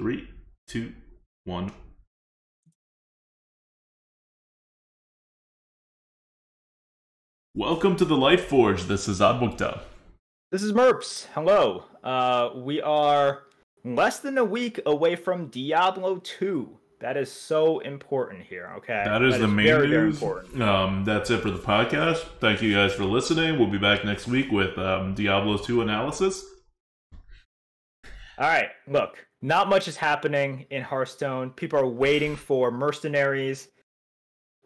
Three, two, one. Welcome to the Lightforge. This is Admukta. This is Merps. Hello. Uh, we are less than a week away from Diablo 2. That is so important here, okay? That is the main very, very news. important. Um, that's it for the podcast. Thank you guys for listening. We'll be back next week with um, Diablo 2 analysis. All right, look, not much is happening in Hearthstone. People are waiting for mercenaries.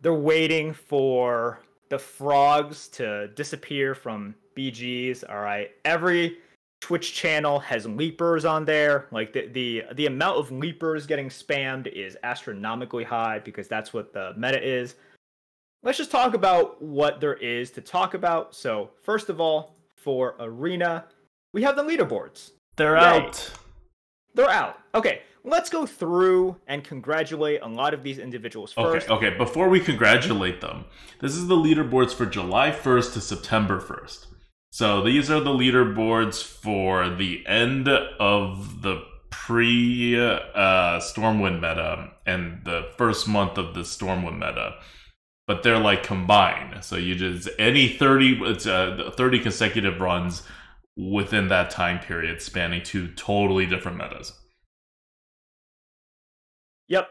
They're waiting for the frogs to disappear from BGs. All right, every Twitch channel has leapers on there. Like the the the amount of leapers getting spammed is astronomically high because that's what the meta is. Let's just talk about what there is to talk about. So, first of all, for Arena, we have the leaderboards. They're Yay. out. They're out. Okay, let's go through and congratulate a lot of these individuals first. Okay, okay. Before we congratulate them, this is the leaderboards for July 1st to September 1st. So these are the leaderboards for the end of the pre uh, Stormwind meta and the first month of the Stormwind meta. But they're like combined. So you just any 30 it's uh, 30 consecutive runs within that time period spanning two totally different metas. Yep.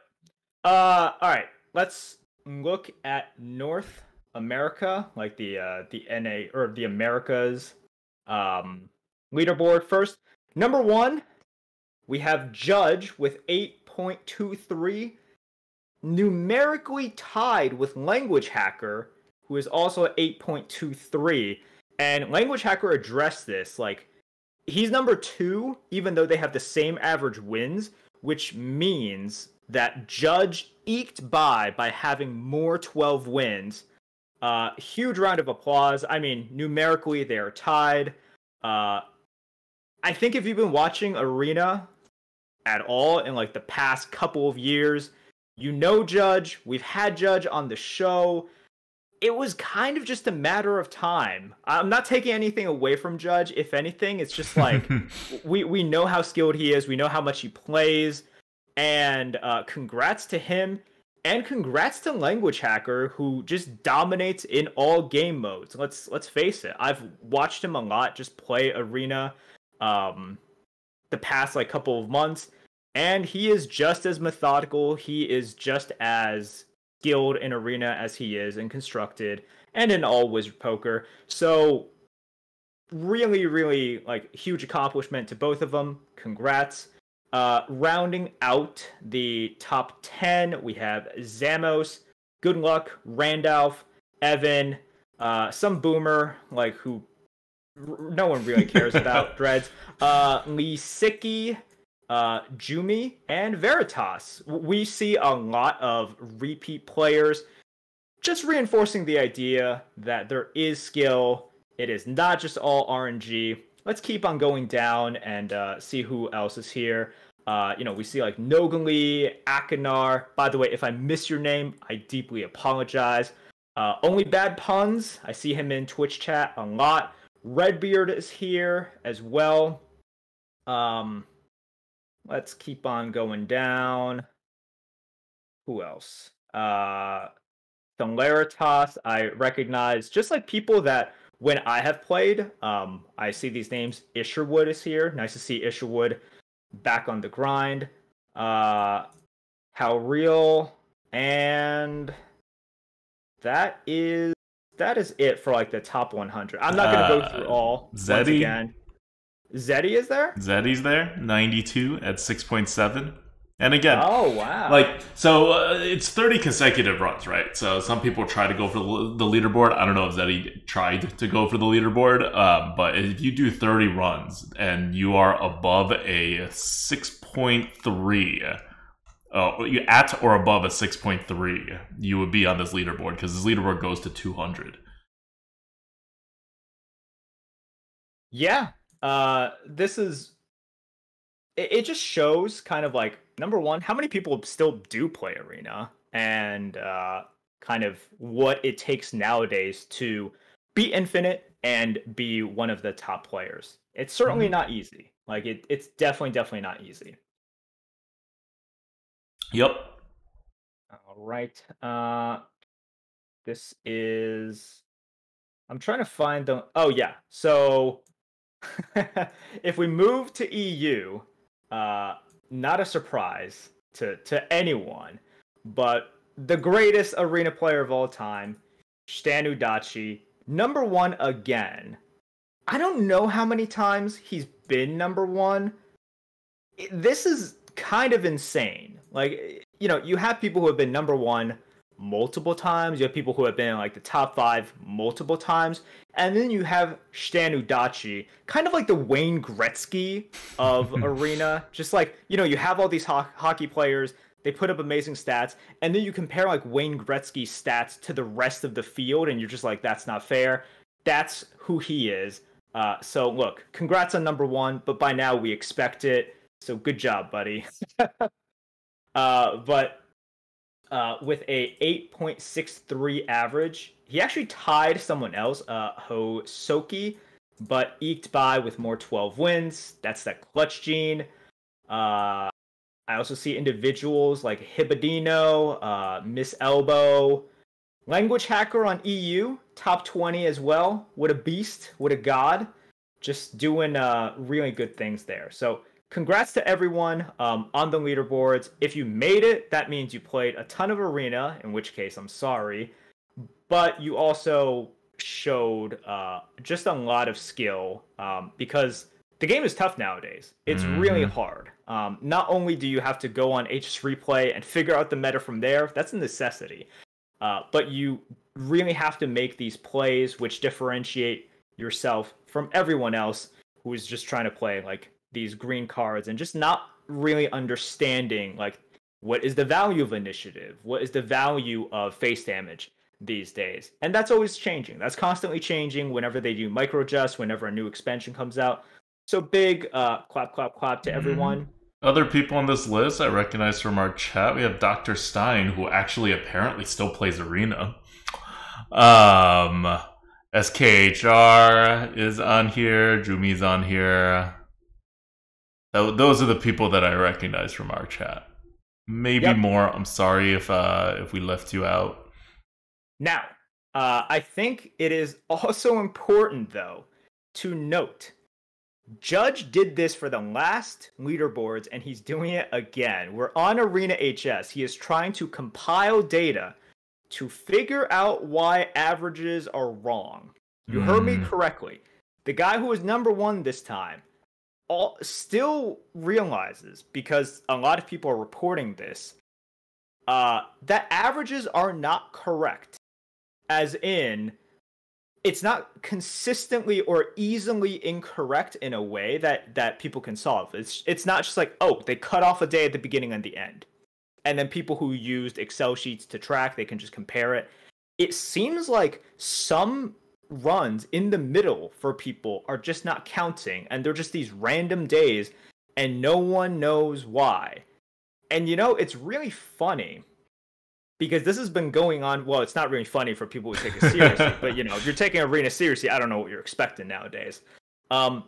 Uh, all right. Let's look at North America, like the uh, the NA or the Americas um, leaderboard first. Number one, we have Judge with eight point two three, numerically tied with Language Hacker, who is also at eight point two three. And Language Hacker addressed this like he's number two, even though they have the same average wins, which means that Judge eked by by having more 12 wins. Uh, huge round of applause. I mean, numerically, they are tied. Uh, I think if you've been watching Arena at all in like the past couple of years, you know Judge. We've had Judge on the show. It was kind of just a matter of time. I'm not taking anything away from Judge. If anything, it's just like we we know how skilled he is. We know how much he plays, and uh, congrats to him, and congrats to Language Hacker who just dominates in all game modes. Let's let's face it. I've watched him a lot just play Arena, um, the past like couple of months, and he is just as methodical. He is just as skilled in Arena as he is and Constructed and in all Wizard Poker. So really, really like huge accomplishment to both of them. Congrats. Uh, rounding out the top 10, we have Zamos, Good Luck, Randolph, Evan, uh, some boomer, like who r- no one really cares about, Dreads, uh, Lisicki, uh, Jumi, and Veritas. We see a lot of repeat players, just reinforcing the idea that there is skill. It is not just all RNG. Let's keep on going down and uh, see who else is here. Uh, you know, we see like Nogali, Akinar. By the way, if I miss your name, I deeply apologize. Uh, only bad puns. I see him in Twitch chat a lot. Redbeard is here as well. Um, let's keep on going down. Who else? Uh, Thaleritas, I recognize just like people that when I have played, um, I see these names. Isherwood is here. Nice to see Isherwood back on the grind. Uh, how real and that is that is it for like the top 100. I'm not gonna go Uh, through all once again. Zeddy is there? Zeddy's there, 92 at 6.7. And again, Oh wow! like so uh, it's 30 consecutive runs right so some people try to go for the leaderboard i don't know if zeddy tried to go for the leaderboard um, but if you do 30 runs and you are above a 6.3 uh, you at or above a 6.3 you would be on this leaderboard because this leaderboard goes to 200 Yeah. Uh this is it, it just shows kind of like number one, how many people still do play arena and uh kind of what it takes nowadays to be infinite and be one of the top players. It's certainly Mhm. not easy. Like it it's definitely definitely not easy. Yep. All right. Uh, this is. I'm trying to find the. Oh yeah. So, if we move to EU, uh, not a surprise to to anyone, but the greatest arena player of all time, Stan Udachi, number one again. I don't know how many times he's been number one. This is kind of insane. Like, you know, you have people who have been number one multiple times. You have people who have been in like the top five multiple times. And then you have Stan Udachi, kind of like the Wayne Gretzky of Arena. Just like, you know, you have all these ho- hockey players, they put up amazing stats, and then you compare like Wayne Gretzky's stats to the rest of the field, and you're just like, that's not fair. That's who he is. Uh, so look, congrats on number one, but by now we expect it. So good job, buddy. uh, but uh, with a 8.63 average, he actually tied someone else, uh, Hosoki, but eked by with more 12 wins. That's that clutch gene. Uh, I also see individuals like Hibadino, uh, Miss Elbow, Language Hacker on EU, top 20 as well. What a beast. What a god. Just doing uh, really good things there. So, congrats to everyone um, on the leaderboards. If you made it, that means you played a ton of Arena, in which case, I'm sorry. But you also showed uh, just a lot of skill um, because the game is tough nowadays. It's mm-hmm. really hard. Um, not only do you have to go on HS Replay and figure out the meta from there, that's a necessity. Uh, but you really have to make these plays which differentiate yourself from everyone else who is just trying to play like these green cards and just not really understanding like what is the value of initiative what is the value of face damage these days and that's always changing that's constantly changing whenever they do micro adjust whenever a new expansion comes out so big uh clap clap clap to mm-hmm. everyone other people on this list I recognize from our chat. We have Dr. Stein, who actually apparently still plays Arena. Um, SKHR is on here. Jumi's on here. Those are the people that I recognize from our chat. Maybe yep. more. I'm sorry if uh, if we left you out. Now, uh, I think it is also important, though, to note Judge did this for the last leaderboards and he's doing it again. We're on Arena HS. He is trying to compile data to figure out why averages are wrong. You mm. heard me hmm. correctly. The guy who was number one this time all still realizes because a lot of people are reporting this uh, that averages are not correct. As in, it's not consistently or easily incorrect in a way that that people can solve. It's it's not just like oh they cut off a day at the beginning and the end, and then people who used Excel sheets to track they can just compare it. It seems like some runs in the middle for people are just not counting, and they're just these random days, and no one knows why. And you know it's really funny because this has been going on. Well, it's not really funny for people who take it seriously, but you know, if you're taking arena seriously, I don't know what you're expecting nowadays. Um,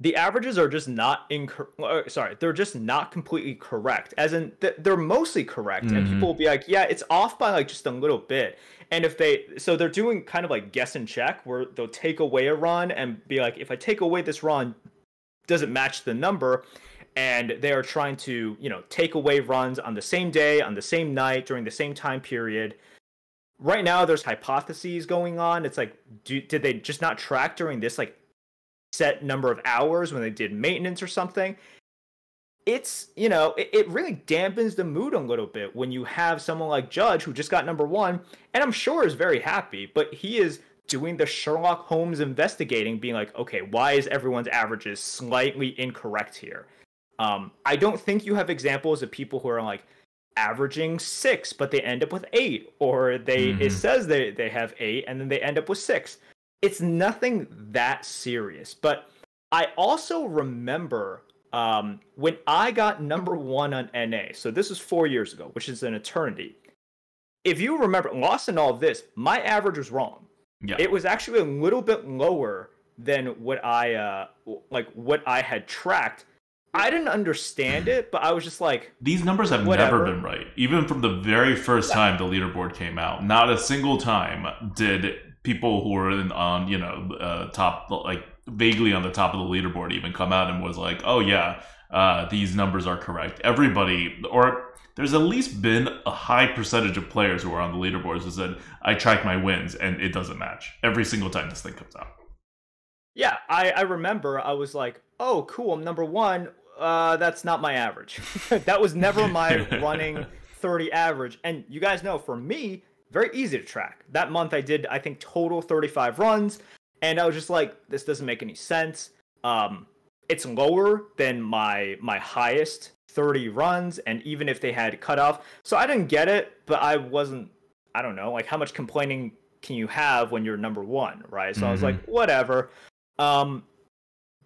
the averages are just not incorrect. Uh, sorry, they're just not completely correct. As in, th- they're mostly correct, mm-hmm. and people will be like, "Yeah, it's off by like just a little bit." And if they, so they're doing kind of like guess and check, where they'll take away a run and be like, "If I take away this run, does it match the number?" and they are trying to you know take away runs on the same day on the same night during the same time period right now there's hypotheses going on it's like do, did they just not track during this like set number of hours when they did maintenance or something it's you know it, it really dampens the mood a little bit when you have someone like judge who just got number one and i'm sure is very happy but he is doing the sherlock holmes investigating being like okay why is everyone's averages slightly incorrect here um, I don't think you have examples of people who are like averaging six, but they end up with eight, or they mm-hmm. it says they they have eight and then they end up with six. It's nothing that serious. But I also remember um, when I got number one on NA. So this is four years ago, which is an eternity. If you remember, lost in all of this, my average was wrong. Yeah. It was actually a little bit lower than what I uh like what I had tracked I didn't understand it, but I was just like, These numbers have Whatever. never been right. Even from the very first time the leaderboard came out, not a single time did people who were in, on, you know, uh, top, like vaguely on the top of the leaderboard even come out and was like, oh yeah, uh, these numbers are correct. Everybody, or there's at least been a high percentage of players who are on the leaderboards who said, I track my wins and it doesn't match every single time this thing comes out. yeah, I, I remember I was like, oh, cool, I'm number one. Uh, that's not my average. that was never my running 30 average. And you guys know, for me, very easy to track. That month I did, I think, total 35 runs. And I was just like, this doesn't make any sense. Um, it's lower than my my highest 30 runs, and even if they had cut off. So I didn't get it, but I wasn't I don't know, like how much complaining can you have when you're number one, right? So I was like, whatever. Um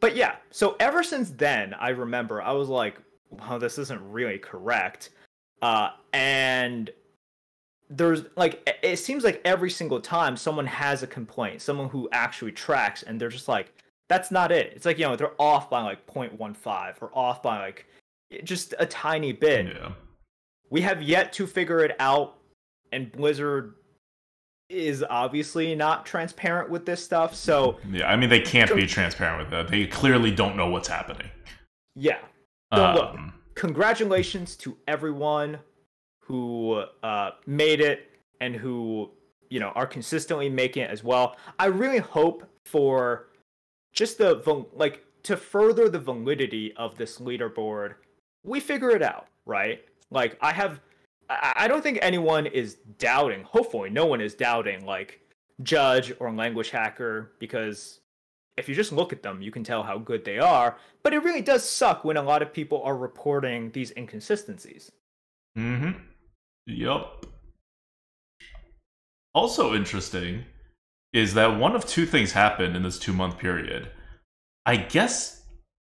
but yeah, so ever since then, I remember I was like, well, this isn't really correct. Uh and there's like it- seems like every single time someone has a complaint, someone who actually tracks, and they're just like, that's not it. It's like, you know, they're off by like 0.15 or off by like just a tiny bit. Yeah. We have yet to figure it out, and Blizzard is obviously not transparent with this stuff. So, Yeah. I mean, they can't be transparent with that. They clearly don't know what's happening. yeah, So look, Um, congratulations to everyone who uh, made it and who you know are consistently making it as well. I really hope for just the like to further the validity of this leaderboard, we figure it out, right? Like I have, I, don't think anyone is doubting. Hopefully, no one is doubting like Judge or Language Hacker because if you just look at them, you can tell how good they are. But it really does suck when a lot of people are reporting these inconsistencies. Mm-hmm. Yup. Also interesting is that one of two things happened in this two month period. I guess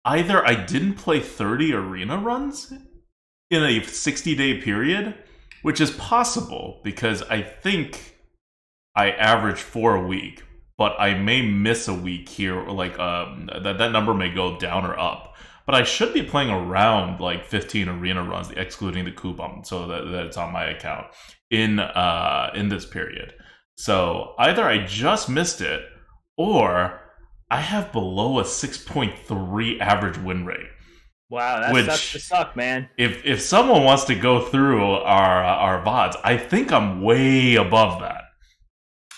either I didn't play 30 arena runs in a 60 day period, which is possible because I think I average four a week, but I may miss a week here, or like um, that that number may go down or up. But I should be playing around like 15 arena runs, excluding the coupon, so that, that it's on my account in uh in this period. So either I just missed it, or I have below a 6.3 average win rate. Wow, that Which- sucks to suck, man. If if someone wants to go through our our VODs, I think I'm way above that.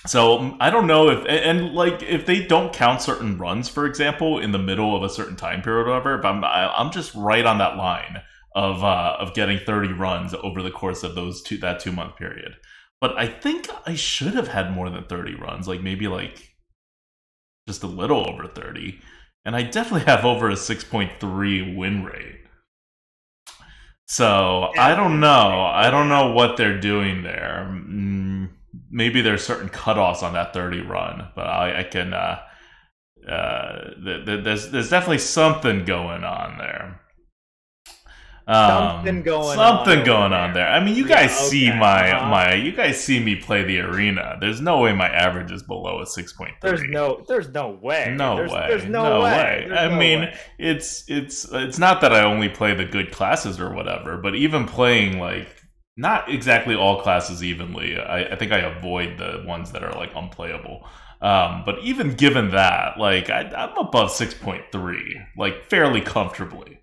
So I don't know if and, like if they don't count certain runs, for example, in the middle of a certain time period or whatever, but I'm I- I'm just right on that line of uh, of getting 30 runs over the course of those two that two month period. But I think I should have had more than 30 runs, like maybe like just a little over 30. And I definitely have over a 6.3 win rate. So I don't know. I don't know what they're doing there. Mm, maybe there's certain cutoffs on that 30 run, but I, I can. Uh, uh, th- th- there's there's definitely something going on there. Um, Something going something on going on there. there. I mean, you Yeah, guys see my uh-huh. my you guys see me play the arena. There's no way my average is below a six point three. There's no, there's no way. No there's, way. There's no, No way. way. I no mean, way. it's it's it's not that I only play the good classes or whatever, but even playing like not exactly all classes evenly, I, I think I avoid the ones that are like unplayable. Um, but even given that, like I, I'm above six point three, like fairly comfortably.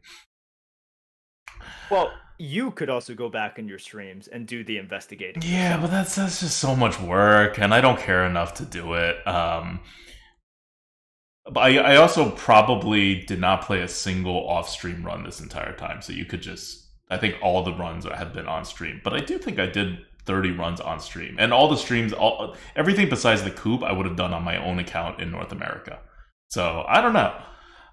well, you could also go back in your streams and do the investigating. Yeah, but that's that's just so much work, and I don't care enough to do it. Um, but I, I also probably did not play a single off-stream run this entire time, so you could just. I think all the runs have been on stream, but I do think I did 30 runs on stream, and all the streams, all everything besides the coop, I would have done on my own account in North America. So I don't know.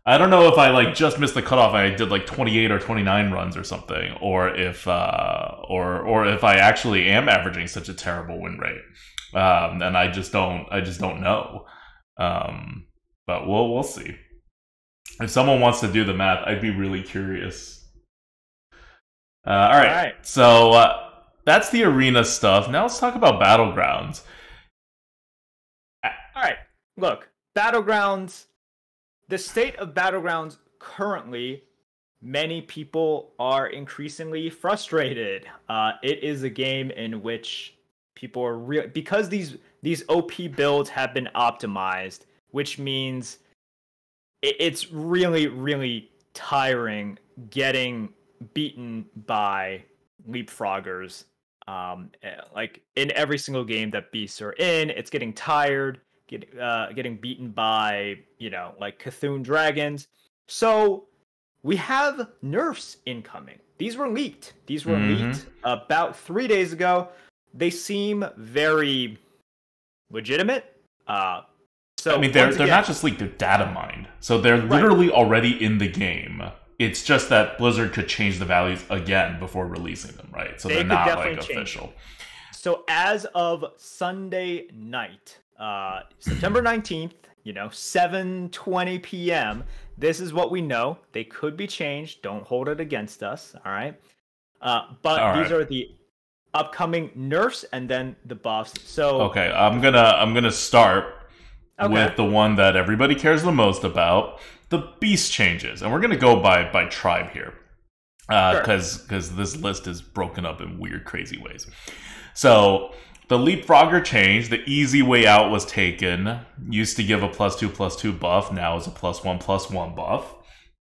I don't know if I like just missed the cutoff I did like 28 or 29 runs or something, or if uh, or or if I actually am averaging such a terrible win rate, um, and I just don't I just don't know. Um, but we'll we'll see. If someone wants to do the math, I'd be really curious. Uh, all right, All right. so uh, that's the arena stuff. Now let's talk about battlegrounds. All right, look, battlegrounds. The state of battlegrounds currently many people are increasingly frustrated. Uh, it is a game in which people are real because these these OP builds have been optimized, which means it, it's really really tiring getting beaten by leapfroggers. Um, eh, like in every single game that beasts are in, it's getting tired, get, uh, getting beaten by you know like Cthulhu dragons. So we have nerfs incoming. These were leaked. These were mm-hmm. leaked about three days ago. They seem very legitimate. Uh, so I mean, they're they're not just leaked; they're data mined. So they're literally right. already in the game. It's just that Blizzard could change the values again before releasing them, right? So they are not like official. So as of Sunday night, uh, September nineteenth, you know, seven twenty p.m. This is what we know. They could be changed. Don't hold it against us. All right. Uh, but all these right. are the upcoming nerfs and then the buffs. So okay, I'm gonna I'm gonna start okay. with the one that everybody cares the most about, the beast changes, and we're gonna go by by tribe here, because uh, because this list is broken up in weird, crazy ways. So the leapfrogger changed. The easy way out was taken. Used to give a plus two plus two buff. Now is a plus one plus one buff.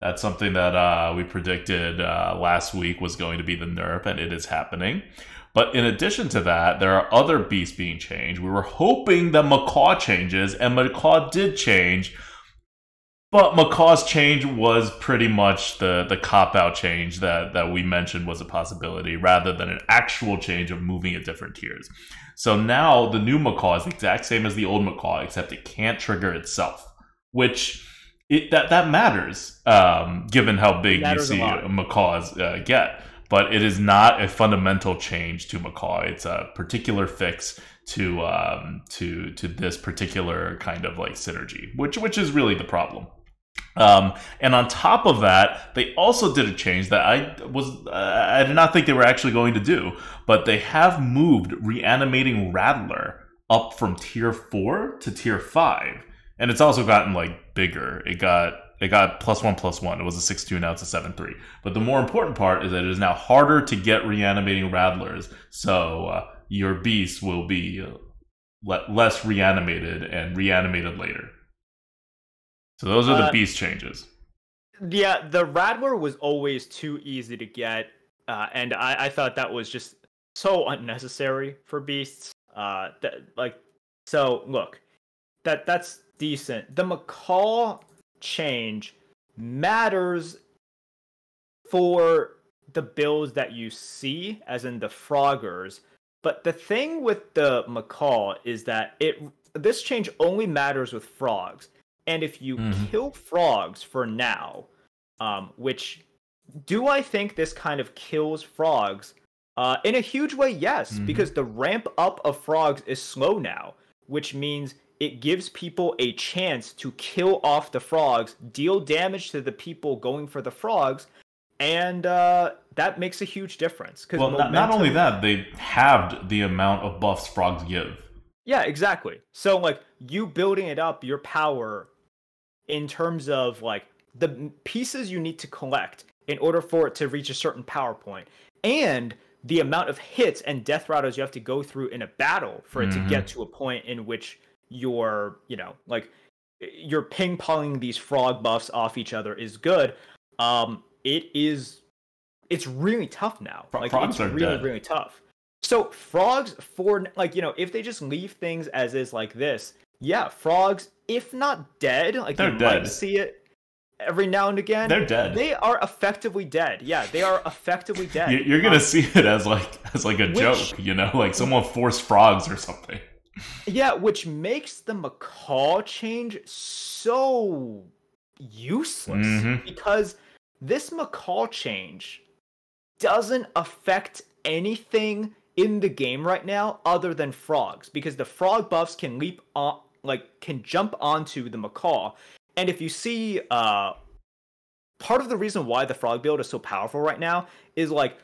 That's something that uh, we predicted uh, last week was going to be the nerf, and it is happening. But in addition to that, there are other beasts being changed. We were hoping that Macaw changes, and Macaw did change. But Macaw's change was pretty much the, the cop out change that, that we mentioned was a possibility, rather than an actual change of moving at different tiers. So now the new Macaw is the exact same as the old Macaw, except it can't trigger itself, which it, that that matters um, given how big you see Macaws uh, get but it is not a fundamental change to Macaw. It's a particular fix to um, to to this particular kind of like synergy, which which is really the problem. Um, and on top of that, they also did a change that I was I did not think they were actually going to do, but they have moved reanimating Rattler up from tier four to tier five, and it's also gotten like bigger. It got it got plus one plus one. It was a six two, now it's a seven three. But the more important part is that it is now harder to get reanimating rattlers, so uh, your beast will be le- less reanimated and reanimated later. So those are the uh, beast changes. Yeah, the rattler was always too easy to get, uh, and I-, I thought that was just so unnecessary for beasts. Uh, that like, so look, that that's decent. The macaw change matters for the builds that you see, as in the Froggers. But the thing with the Macaw is that it this change only matters with frogs. And if you mm-hmm. kill frogs for now, um, which do I think this kind of kills frogs? Uh, in a huge way, yes, mm-hmm. because the ramp up of frogs is slow now, which means it gives people a chance to kill off the frogs, deal damage to the people going for the frogs, and uh, that makes a huge difference. Well, momentum... not, only that, they halved the amount of buffs frogs give. Yeah, exactly. So, like, you building it up, your power in terms of like the pieces you need to collect in order for it to reach a certain power point, and the amount of hits and death rattles you have to go through in a battle for it mm-hmm. to get to a point in which you're, you know, like you're ping ponging these frog buffs off each other is good. Um, it is, it's really tough now. Like frogs it's really, dead. really tough. So frogs for like you know if they just leave things as is like this, yeah, frogs if not dead, like They're you dead. might see it every now and again. They're dead. They are effectively dead. Yeah, they are effectively dead. You're gonna um, see it as like as like a which, joke, you know, like someone forced frogs or something. Yeah, which makes the macaw change so useless mm-hmm. because this macaw change doesn't affect anything in the game right now other than frogs because the frog buffs can leap on like can jump onto the macaw and if you see uh part of the reason why the frog build is so powerful right now is like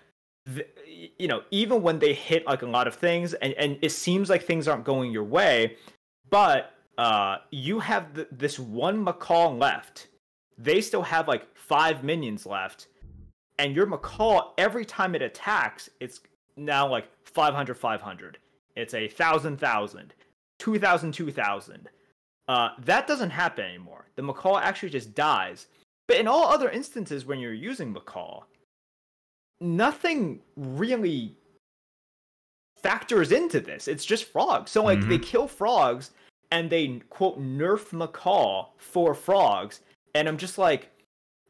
you know, even when they hit like a lot of things, and, and it seems like things aren't going your way, but uh, you have th- this one macaw left. They still have like five minions left. and your Macaw every time it attacks, it's now like 500 500. It's a thousand thousand, 2000 2000. Uh, that doesn't happen anymore. The Macaw actually just dies. But in all other instances, when you're using Macaw, nothing really factors into this. It's just frogs. So like mm-hmm. they kill frogs and they quote nerf Macaw for frogs, and I'm just like,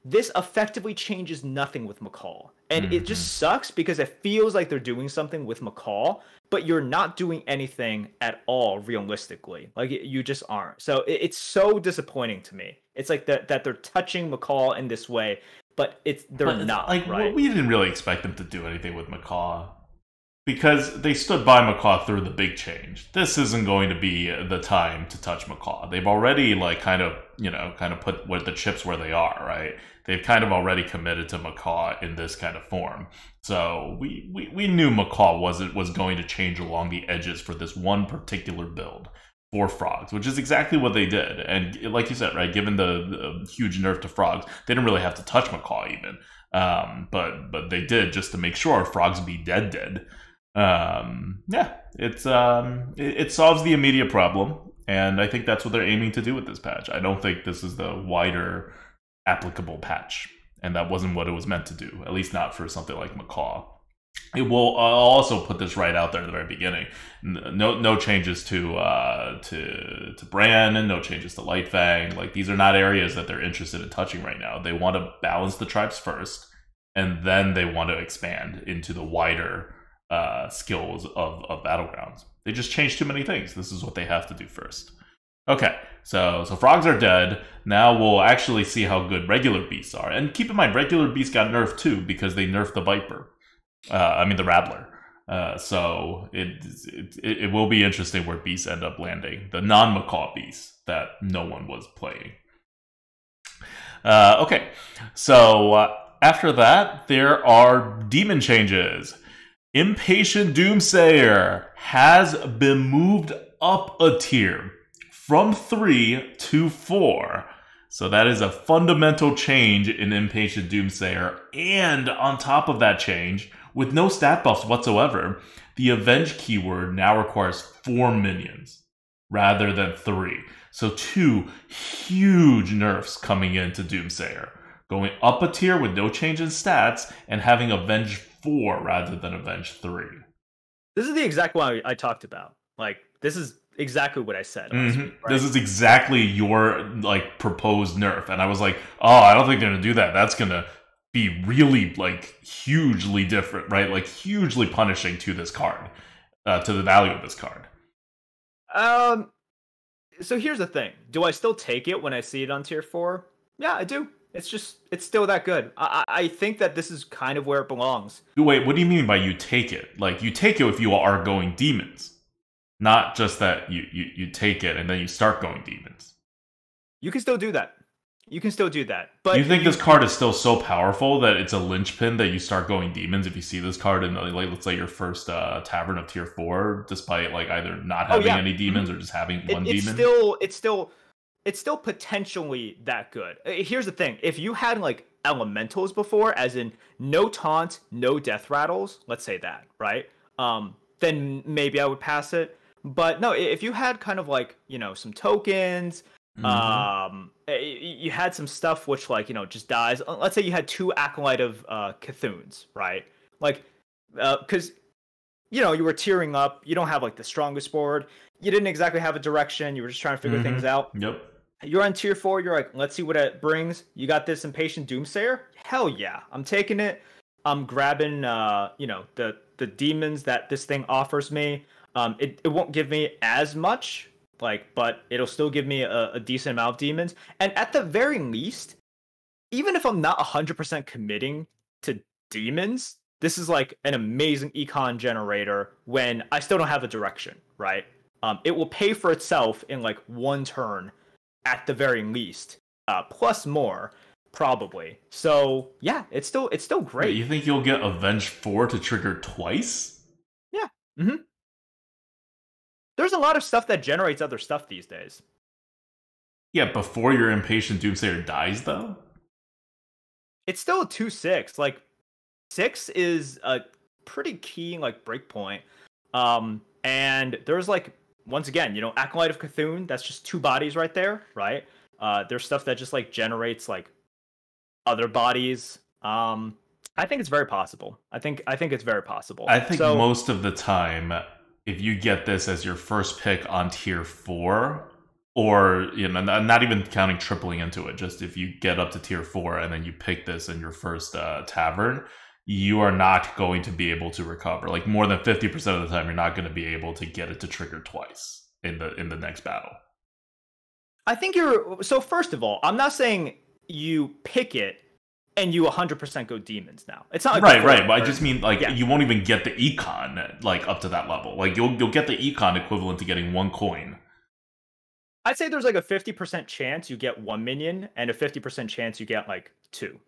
this effectively changes nothing with Macaw. And mm-hmm. it just mm-hmm. sucks because it feels like they're doing something with Macaw, but you're not doing anything at all realistically. Like you just aren't. So it's so disappointing to me. It's like that that they're touching Macaw in this way, but it's they're but not. Like right? we didn't really expect them to do anything with Macaw because they stood by Macaw through the big change. This isn't going to be the time to touch Macaw. They've already like kind of you know kind of put what the chips where they are, right? They've kind of already committed to Macaw in this kind of form. So we, we, we knew Macaw wasn't was going to change along the edges for this one particular build for frogs, which is exactly what they did. And like you said, right, given the, the huge nerf to frogs, they didn't really have to touch Macaw even. Um, but but they did just to make sure frogs be dead dead um, yeah, it's um, it, it, solves the immediate problem, and I think that's what they're aiming to do with this patch. I don't think this is the wider applicable patch, and that wasn't what it was meant to do. At least not for something like Macaw. It will I'll also put this right out there at the very beginning. No, no changes to uh, to to Bran and no changes to Lightfang. Like these are not areas that they're interested in touching right now. They want to balance the tribes first, and then they want to expand into the wider uh, skills of, of battlegrounds. They just changed too many things. This is what they have to do first. Okay, so so frogs are dead. Now we'll actually see how good regular beasts are. And keep in mind, regular beasts got nerfed too because they nerfed the viper. Uh, I mean the rattler. Uh, so it, it it will be interesting where beasts end up landing. The non macaw beasts that no one was playing. Uh, okay, so uh, after that there are demon changes. Impatient Doomsayer has been moved up a tier from 3 to 4. So that is a fundamental change in Impatient Doomsayer. And on top of that change, with no stat buffs whatsoever, the Avenge keyword now requires 4 minions rather than 3. So two huge nerfs coming into Doomsayer. Going up a tier with no change in stats and having Avenge four rather than Avenge three. This is the exact one I, talked about. Like this is exactly what I said. Mm-hmm. Week, right? This is exactly your like proposed nerf, and I was like, oh, I don't think they're gonna do that. That's gonna be really like hugely different, right? Like hugely punishing to this card, uh, to the value of this card. Um. So here's the thing: Do I still take it when I see it on tier four? Yeah, I do. It's just it's still that good. I I think that this is kind of where it belongs. Wait, what do you mean by you take it? Like you take it if you are going demons, not just that you you, you take it and then you start going demons. You can still do that. You can still do that. But you think this card is still so powerful that it's a linchpin that you start going demons if you see this card in like let's say your first uh, tavern of tier four, despite like either not oh, having oh, yeah. any demons mm-hmm. or just having one it, it's demon. Still, it's still it's still potentially that good. Uh, here's the thing: if you had like elementals before, as in no taunt, no death rattles, let's say that, right? Um, then maybe I would pass it. But no, if you had kind of like you know some tokens, mm-hmm. um, you had some stuff which like you know just dies. Uh, let's say you had two acolyte of uh, Cthuns, right? Like, because uh, you know you were tearing up. You don't have like the strongest board. You didn't exactly have a direction. You were just trying to figure mm-hmm. things out. Yep you're on tier four. You're like, let's see what it brings. You got this impatient doomsayer. Hell yeah, I'm taking it. I'm grabbing, uh, you know, the the demons that this thing offers me. Um, it it won't give me as much, like, but it'll still give me a, a decent amount of demons. And at the very least, even if I'm not 100% committing to demons, this is like an amazing econ generator when I still don't have a direction, right? Um, it will pay for itself in like one turn at the very least, uh, plus more probably. So yeah, it's still it's still great. Wait, you think you'll get Avenge Four to trigger twice? Yeah. hmm There's a lot of stuff that generates other stuff these days. Yeah, before your impatient doomsayer dies, though. It's still a two six. Like six is a pretty key like breakpoint. Um, and there's like once again, you know, Acolyte of Cthulhu, that's just two bodies right there, right? Uh, there's stuff that just like generates like other bodies. Um, I think it's very possible. I think I think it's very possible. I think So- most of the time, if you get this as your first pick on tier four, or you know, not even counting tripling into it, just if you get up to tier four and then you pick this in your first uh, tavern, you are not going to be able to recover. Like more than fifty percent of the time, you're not going to be able to get it to trigger twice in the in the next battle. I think you're so. First of all, I'm not saying you pick it and you 100% go demons now. It's not like right, right. But I just mean like Yeah. you won't even get the econ like up to that level. Like you'll you'll get the econ equivalent to getting one coin. I'd say there's like a 50% chance you get one minion and a 50% chance you get like two.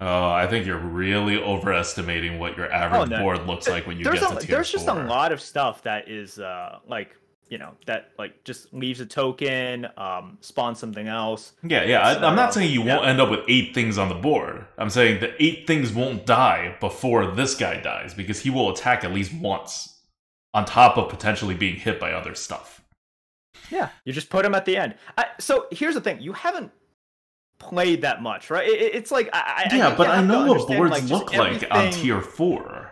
Oh, I think you're really overestimating what your average no. board looks like when you there's get a, to tier there's just a lot of stuff that is uh like you know that like just leaves a token, um, spawns something else. Yeah, yeah. I, I'm not saying you yeah. won't end up with eight things on the board. I'm saying the eight things won't die before this guy dies because he will attack at least once, on top of potentially being hit by other stuff. Yeah, you just put him at the end. I, so here's the thing: you haven't played that much, right? It, it- it's like I, I yeah, think but I know what understand, boards like, just look like on tier four.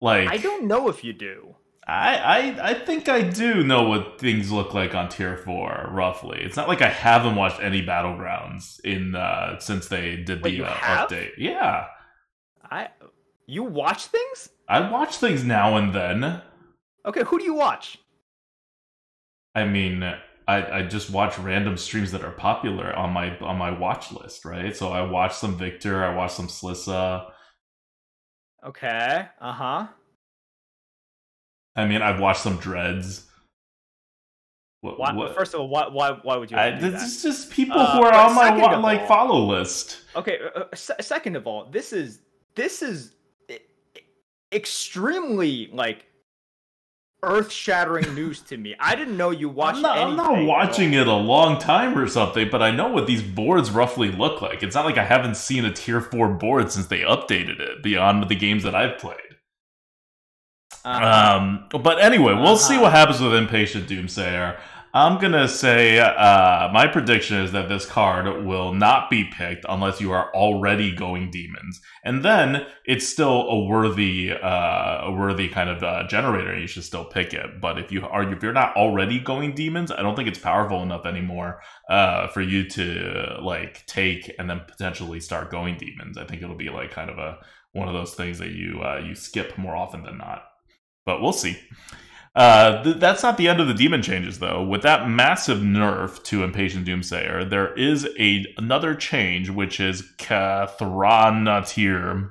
Like I don't know if you do. I, I I think I do know what things look like on tier four, roughly. It's not like I haven't watched any battlegrounds in uh since they did Wait, the uh, update. Yeah. I you watch things? I watch things now and then. Okay, who do you watch? I mean, I, I just watch random streams that are popular on my on my watch list, right? So I watch some Victor, I watch some Slissa. Okay, uh huh. I mean, I've watched some Dreads. What, Why, what- First of all, why why why would you? I, it's just people Uh, who are on my wa- of like all- follow list. Okay, uh, uh, se- second of all, this is this is extremely like earth-shattering news to me. I didn't know you watched I'm not, I'm not watching it a long time or something, but I know what these boards roughly look like. It's not like I haven't seen a tier four board since they updated it beyond the games that I've played. Uh-huh. Um, but anyway, we'll see Uh-huh. what happens with Impatient Doomsayer. I'm gonna say uh, my prediction is that this card will not be picked unless you are already going demons, and then it's still a worthy, uh, a worthy kind of uh, generator. You should still pick it. But if you are, if you're not already going demons, I don't think it's powerful enough anymore uh, for you to like take and then potentially start going demons. I think it'll be like kind of a one of those things that you uh, you skip more often than not but we'll see. Uh, th- that's not the end of the demon changes, though. With that massive nerf to Impatient Doomsayer, there is a another change, which is Kathra'natir,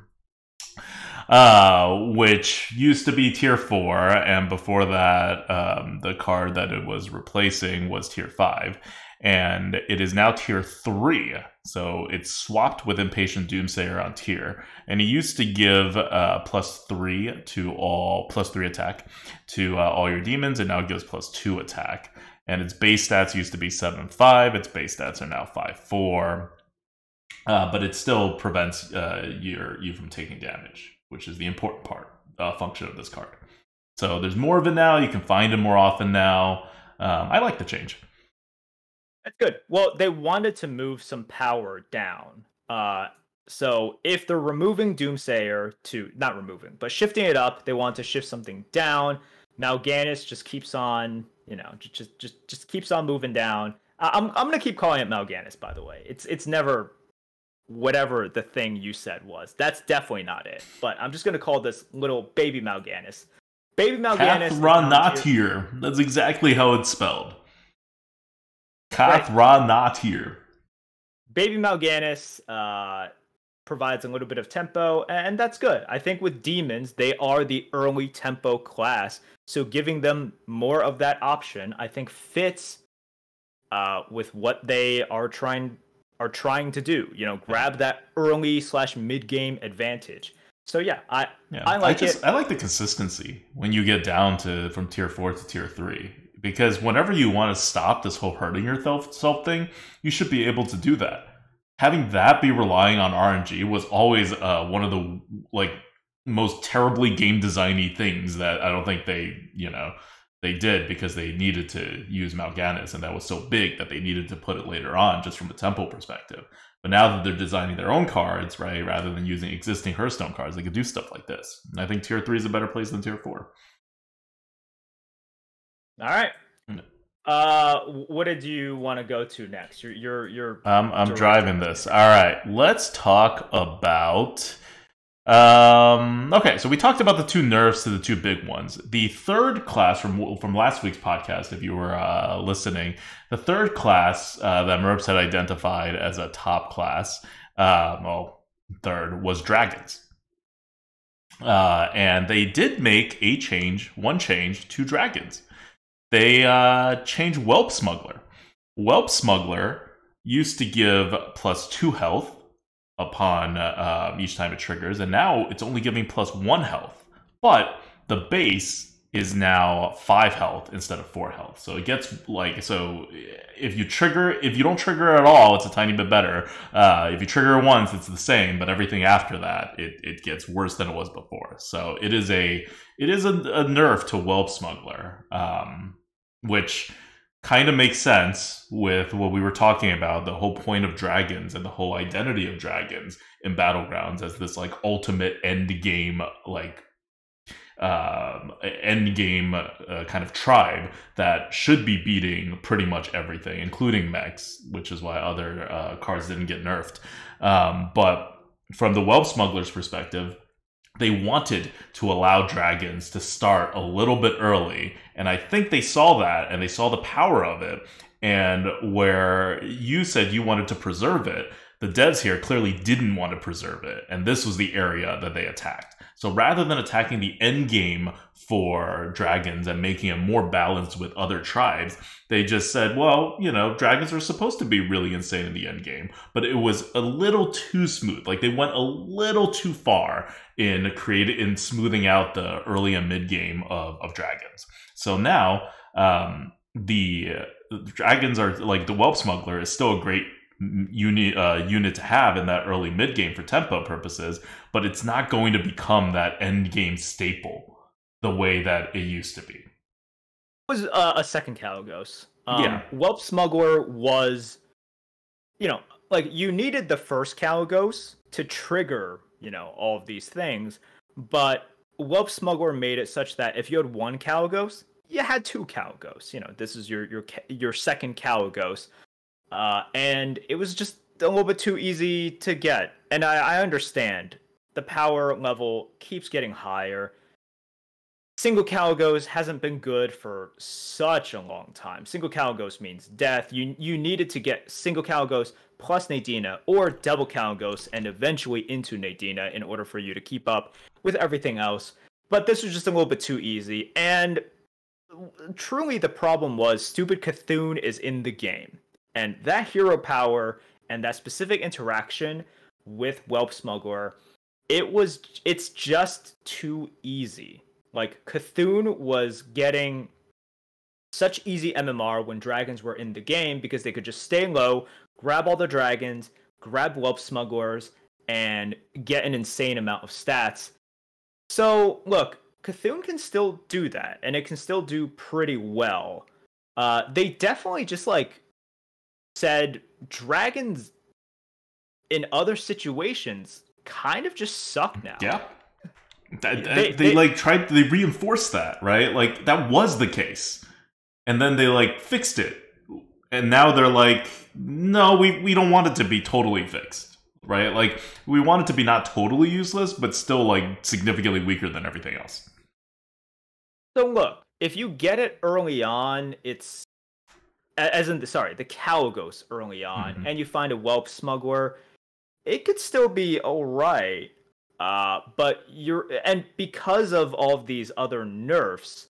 uh, which used to be tier four, and before that, um, the card that it was replacing was tier five, and it is now tier three. So it's swapped with Impatient Doomsayer on tier, and he used to give uh, plus three to all plus three attack to uh, all your demons, and now it gives plus two attack. And its base stats used to be seven five. Its base stats are now five four. Uh, but it still prevents uh, your you from taking damage, which is the important part uh, function of this card. So there's more of it now. You can find it more often now. Um, I like the change. That's good. Well, they wanted to move some power down. Uh, so if they're removing Doomsayer to not removing, but shifting it up, they want to shift something down. Mal'Ganis just keeps on, you know, just just just, keeps on moving down. I'm I'm gonna keep calling it Mal'Ganis. By the way, it's it's never whatever the thing you said was. That's definitely not it. But I'm just gonna call this little baby Mal'Ganis. Baby Mal'Ganis. is down. That's exactly how it's spelled. Kathra'natir. Baby Mal'Ganis uh, provides a little bit of tempo, and that's good. I think with demons, they are the early tempo class, so giving them more of that option, I think fits uh, with what they are trying are trying to do. You know, grab that early slash mid game advantage. So yeah, I Yeah, I like just, it. I like the consistency when you get down to from tier four to tier three. Because whenever you want to stop this whole hurting yourself self thing, you should be able to do that. having that be relying on RNG was always uh, one of the like most terribly game designy things that I don't think they you know they did because they needed to use Mal'Ganis, and that was so big that they needed to put it later on, just from a tempo perspective. But now that they're designing their own cards, right, rather than using existing Hearthstone cards, they could do stuff like this. And I think Tier Three is a better place than Tier Four. All right. Uh, what did you want to go to next? You're you're you're. Um, I'm driving this. All right, let's talk about um, okay, so we talked about the two nerfs to the two big ones. The third class from from last week's podcast, if you were uh, listening, the third class uh, that Merps had identified as a top class, uh, well, third was dragons. Uh, and they did make a change, one change to dragons. They uh, changed Whelp Smuggler. Whelp Smuggler used to give plus two health upon uh, each time it triggers, and now it's only giving plus one health. But the base is now five health instead of four health. So it gets like so if you trigger if you don't trigger at all, it's a tiny bit better. Uh, if you trigger it once, it's the same, but everything after that, it, it gets worse than it was before. So it is a it is a, a nerf to Whelp Smuggler, um, which kind of makes sense with what we were talking about the whole point of dragons and the whole identity of dragons in battlegrounds as this like ultimate end game like um, end game uh, kind of tribe that should be beating pretty much everything including mechs which is why other uh, cards didn't get nerfed. Um, but from the whelp smuggler's perspective they wanted to allow dragons to start a little bit early. And I think they saw that and they saw the power of it. And where you said you wanted to preserve it, the devs here clearly didn't want to preserve it. And this was the area that they attacked. So rather than attacking the end game for dragons and making it more balanced with other tribes, they just said, well, you know, dragons are supposed to be really insane in the end game, but it was a little too smooth. Like they went a little too far in creating in smoothing out the early and mid game of, of dragons. So now um, the, dragons are like the whelp smuggler is still a great unit uh, unit to have in that early mid game for tempo purposes, but it's not going to become that end game staple the way that it used to be. It was uh, a second Kalecgos. Um, yeah, Whelp Smuggler was, you know, like you needed the first Kalecgos to trigger, you know, all of these things, but Whelp Smuggler made it such that if you had one Kalecgos, you had two Kalecgos. You know, this is your your your second Kalecgos uh, and it was just a little bit too easy to get. And I, I understand the power level keeps getting higher. Single Kalecgos hasn't been good for such a long time. Single Kalecgos means death. You you needed to get single Kalecgos plus Nadina or double Kalecgos and eventually into Nadina in order for you to keep up with everything else. But this was just a little bit too easy. And truly the problem was stupid Cthulhu is in the game. And that hero power and that specific interaction with Whelp Smuggler, it was it's just too easy. Like Cthulhu was getting such easy MMR when dragons were in the game because they could just stay low, grab all the dragons, grab Whelp Smugglers, and get an insane amount of stats. So look, Cthulhu can still do that, and it can still do pretty well. Uh, they definitely just like said dragons in other situations kind of just suck now. Yeah. That, they, they, they, like tried they reinforced that, right? Like that was the case. And then they like fixed it. And now they're like, no, we, we don't want it to be totally fixed. Right? Like we want it to be not totally useless, but still like significantly weaker than everything else. So look, if you get it early on, it's as in the sorry, the Kalecgos early on, mm-hmm. and you find a whelp smuggler, it could still be all right. Uh, but you're and because of all of these other nerfs,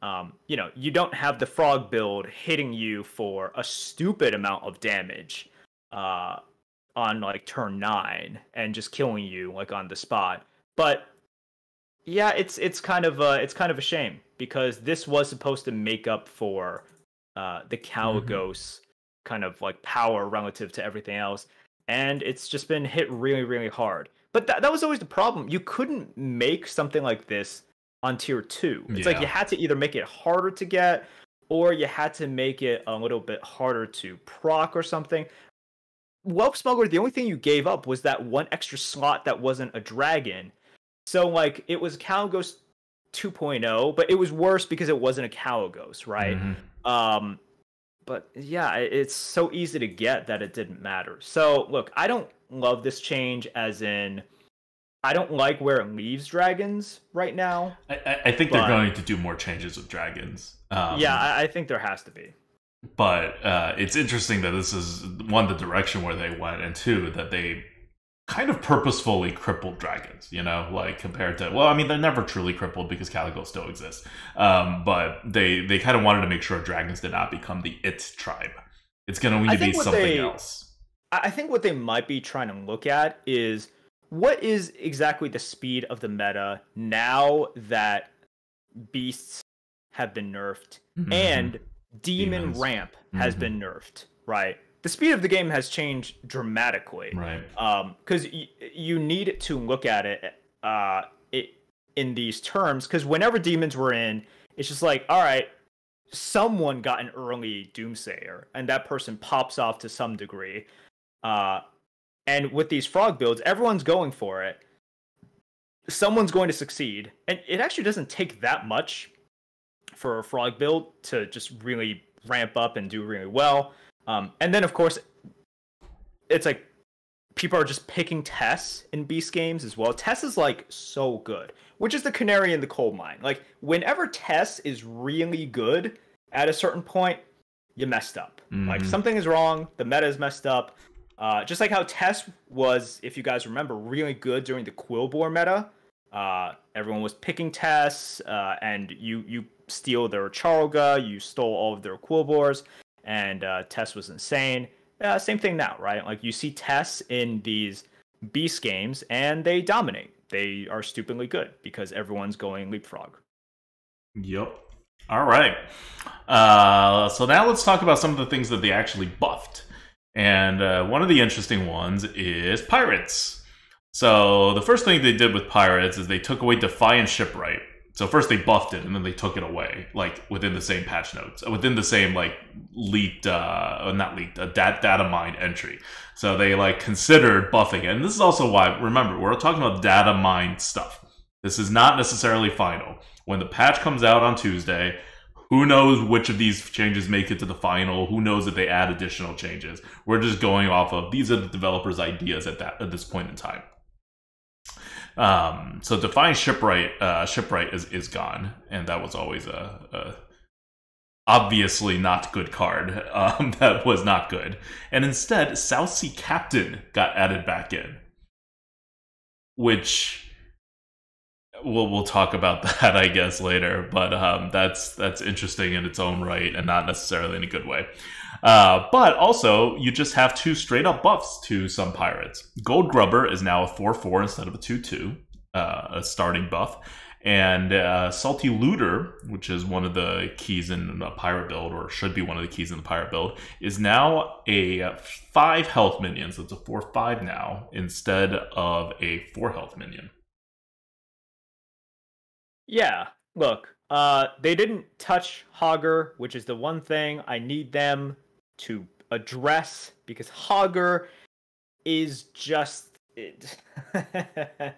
um, you know, you don't have the frog build hitting you for a stupid amount of damage uh, on like turn nine and just killing you like on the spot. But yeah, it's it's kind of uh, it's kind of a shame because this was supposed to make up for uh, the Kalecgos mm-hmm. kind of like power relative to everything else. and it's just been hit really, really hard. But that, that was always the problem. You couldn't make something like this on tier two. It's like you had to either make it harder to get or you had to make it a little bit harder to proc or something. Whelp Smuggler, the only thing you gave up was that one extra slot that wasn't a dragon. So like it was Kalecgos 2.0, but it was worse because it wasn't a Kalecgos, right? Mhm. Um, but yeah, it's so easy to get that it didn't matter. So look, I don't love this change, as in, I don't like where it leaves dragons right now. I, I- think they're going to do more changes with dragons. Um, yeah, I, I think there has to be. but uh, it's interesting that this is one the direction where they went, and two that they kind of purposefully crippled dragons. You know, like compared to well, I mean they're never truly crippled because Calico still exists, um, but they they kind of wanted to make sure dragons did not become the it tribe. It's going to need to be something they- else. I think what they might be trying to look at is what is exactly the speed of the meta now that beasts have been nerfed Mhm. and demon Demons. ramp has Mhm. been nerfed, right? The speed of the game has changed dramatically. right, um because y- you need to look at it uh it in these terms because whenever demons were in it's just like all right someone got an early doomsayer and that person pops off to some degree uh and with these frog builds everyone's going for it. Someone's going to succeed and it actually doesn't take that much for a frog build to just really ramp up and do really well um and then of course it's like people are just picking Tess in Beast games as well. Tess is like so good, which is the canary in the coal mine. Like whenever Tess is really good at a certain point, you messed up. Like Mhm. something is wrong. The meta is messed up. Uh, just like how Tess was, if you guys remember, really good during the Quillboar meta. Uh, everyone was picking Tess, uh, and you you steal their Charlga, you stole all of their Quillboars, and uh, Tess was insane. Uh, same thing now, right? Like you see Tess in these Beast games, and they dominate. They are stupidly good because everyone's going leapfrog. Yep. All right. Uh, so now let's talk about some of the things that they actually buffed. And uh, one of the interesting ones is pirates. So the first thing they did with pirates is they took away Defiant Shipwright. So first they buffed it and then they took it away, like within the same patch notes, uh, within the same like leaked, uh, not leaked, a dat- data mine entry. So they like considered buffing it. And this is also why, remember, we're talking about data mine stuff. This is not necessarily final. When the patch comes out on Tuesday, who knows which of these changes make it to the final? Who knows if they add additional changes? We're just going off of these are the developers' ideas at that at this point in time. Um, so Defiant Shipwright, uh, Shipwright is is gone, and that was always a, a obviously not good card. Um, that was not good, and instead South Sea Captain got added back in, which we'll we'll talk about that I guess later. But um, that's that's interesting in its own right, and not necessarily in a good way. Uh, but also, you just have two straight up buffs to some pirates. Gold Grubber is now a 4 4 instead of a 2 2, uh, a starting buff. And uh, Salty Looter, which is one of the keys in a pirate build, or should be one of the keys in the pirate build, is now a 5 health minion. So it's a 4 5 now instead of a 4 health minion. Yeah, look, uh, they didn't touch Hogger, which is the one thing I need them to address because Hogger is just it, it.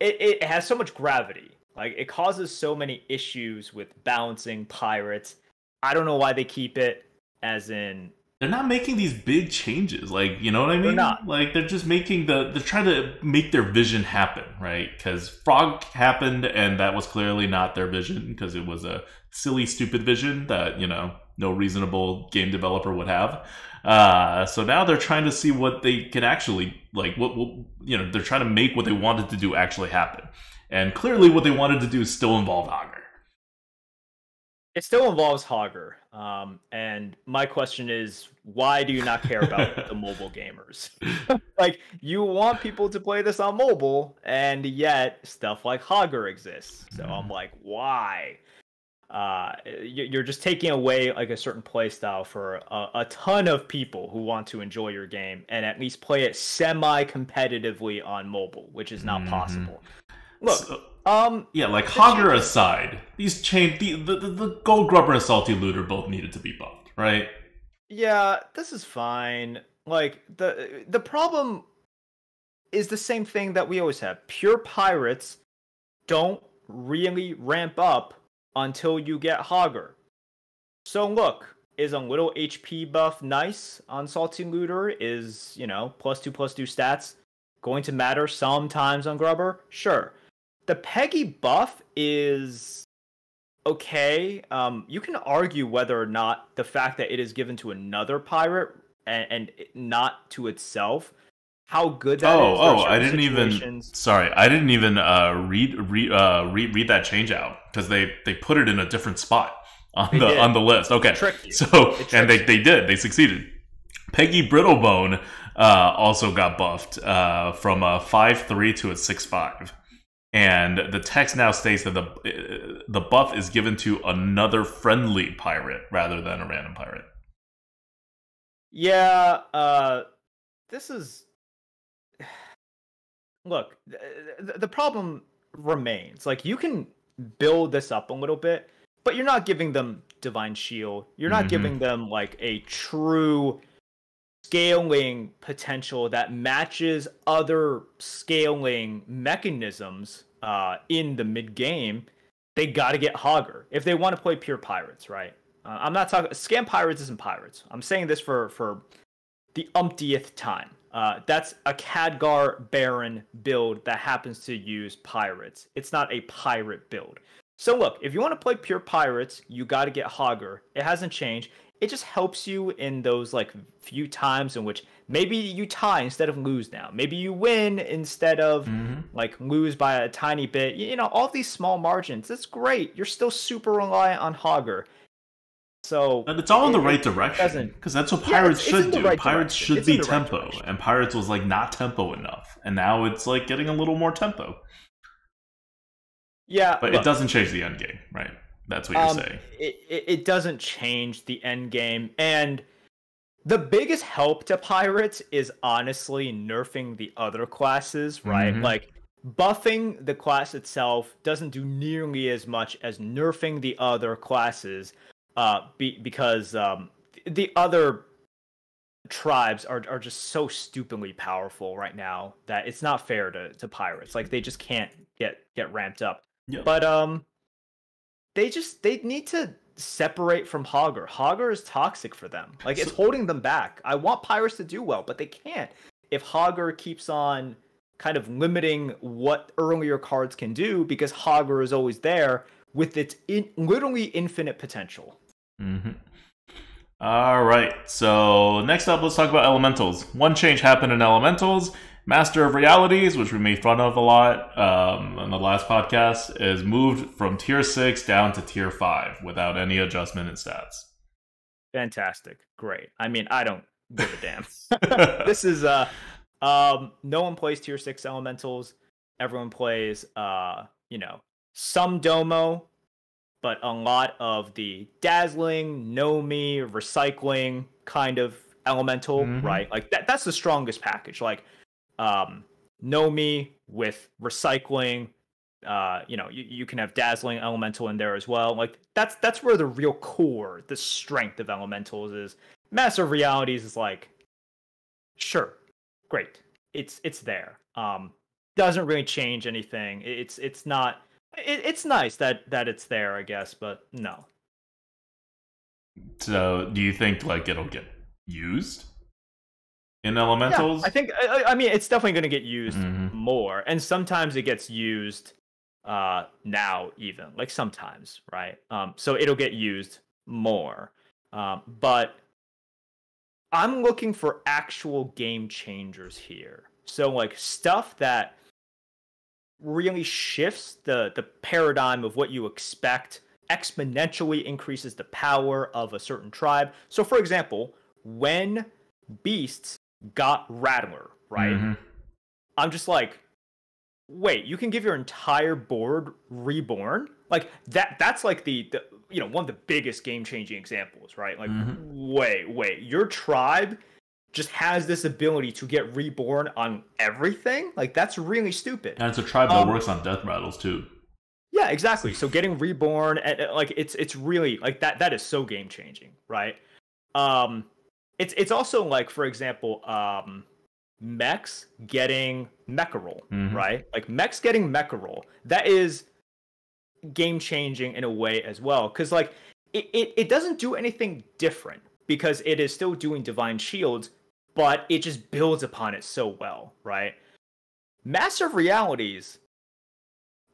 It has so much gravity. Like it causes so many issues with balancing pirates. I don't know why they keep it. As in, they're not making these big changes like you know what i mean They're not. like they're just making the they're trying to make their vision happen right because frog happened and that was clearly not their vision because it was a silly stupid vision that you know no reasonable game developer would have uh so now they're trying to see what they can actually like what, what you know they're trying to make what they wanted to do actually happen and clearly what they wanted to do still involved Hogger. it still involves Hogger. Um, and my question is, why do you not care about the mobile gamers? like, you want people to play this on mobile, and yet stuff like Hogger exists. So I'm like, why? Uh, you're just taking away like a certain play style for a, a, ton of people who want to enjoy your game and at least play it semi-competitively on mobile, which is not mm-hmm. possible. Look, so, um, yeah, like Hogger aside, these change the, the the, the Gold Grubber and Salty Looter both needed to be buffed, right? Yeah, this is fine. Like the the problem is the same thing that we always have. Pure pirates don't really ramp up until you get Hogger. So look, is a little HP buff nice on Salty Looter? Is, you know, plus two plus two stats going to matter sometimes on Grubber? Sure. The Peggy buff is okay. Um, you can argue whether or not the fact that it is given to another pirate and, and not to itself how good that oh, Oh, I didn't even. Sorry, I didn't even uh, read read uh, read read that change out because they they put it in a different spot on they the did. on the list. Okay, so and they they did they succeeded. Peggy Brittlebone uh, also got buffed uh, from a five three to a six five. And the text now states that the uh, the buff is given to another friendly pirate rather than a random pirate. Yeah, uh, this is look, the, the problem remains. Like you can build this up a little bit, but you're not giving them divine shield. You're not mm-hmm. giving them like a true scaling potential that matches other scaling mechanisms uh, in the mid game. They got to get Hogger if they want to play pure pirates, right? Uh, I'm not talking scam pirates isn't pirates. I'm saying this for for the umptieth time. Uh, that's a Khadgar Baron build that happens to use pirates. It's not a pirate build. So look, if you want to play pure pirates, you got to get Hogger. It hasn't changed. It just helps you in those like few times in which maybe you tie instead of lose now. Maybe you win instead of mm-hmm. like lose by a tiny bit. You know, all these small margins. It's great. You're still super reliant on Hogger. So and it's all in the right direction because that's what pirates yeah, it's, should it's do. Right pirates direction. should it's be tempo, right and pirates was like not tempo enough, and now it's like getting a little more tempo. Yeah, but look, it doesn't change the end game, right? That's what you're um, saying. It, it, it doesn't change the end game, and the biggest help to pirates is honestly nerfing the other classes, right? Mm-hmm. Like buffing the class itself doesn't do nearly as much as nerfing the other classes uh, be, because um, the other tribes are, are just so stupidly powerful right now that it's not fair to, to pirates. Like they just can't get get ramped up. Yep. But um, they just they need to separate from Hogger. Hogger is toxic for them. Like it's holding them back. I want pirates to do well, but they can't. If Hogger keeps on kind of limiting what earlier cards can do because Hogger is always there with its in, literally infinite potential. Mm-hmm. All right. So next up, let's talk about elementals. One change happened in elementals. Master of Realities, which we made fun of a lot um, in the last podcast, is moved from tier six down to tier five without any adjustment in stats. Fantastic. Great. I mean, I don't give a damn. this is uh um no one plays tier six elementals. Everyone plays uh, you know, some domo, but a lot of the dazzling, Nomi, recycling kind of elemental, mm-hmm. right? Like that that's the strongest package. Like um Nomi with recycling, uh, you know, you, you can have dazzling elemental in there as well. Like that's that's where the real core, the strength of elementals is. Master of Realities is like, sure, great. It's it's there. Um doesn't really change anything. It's it's not it, it's nice that that it's there, I guess, but no. So, do you think like it'll get used in elementals? Yeah, I think. I, I, mean, it's definitely going to get used mm-hmm. more, and sometimes it gets used uh now even like sometimes right um so it'll get used more um but i'm looking for actual game changers here so like stuff that really shifts the the paradigm of what you expect exponentially increases the power of a certain tribe so for example when beasts got rattler right mm-hmm. i'm just like wait you can give your entire board reborn like that that's like the, the you know one of the biggest game changing examples, right? Like, Mhm. wait, wait, your tribe just has this ability to get reborn on everything. Like, that's really stupid. And it's a tribe that Um, works on death rattles too. Yeah, exactly. So getting reborn and like it's it's really like that that is so game changing, right? Um it's it's also like for example, um mechs getting Mecherel, Mhm. right? Like mechs getting Mecherel. That is game changing in a way as well cuz like it, it it doesn't do anything different because it is still doing divine shields, but it just builds upon it so well, right? Master of Realities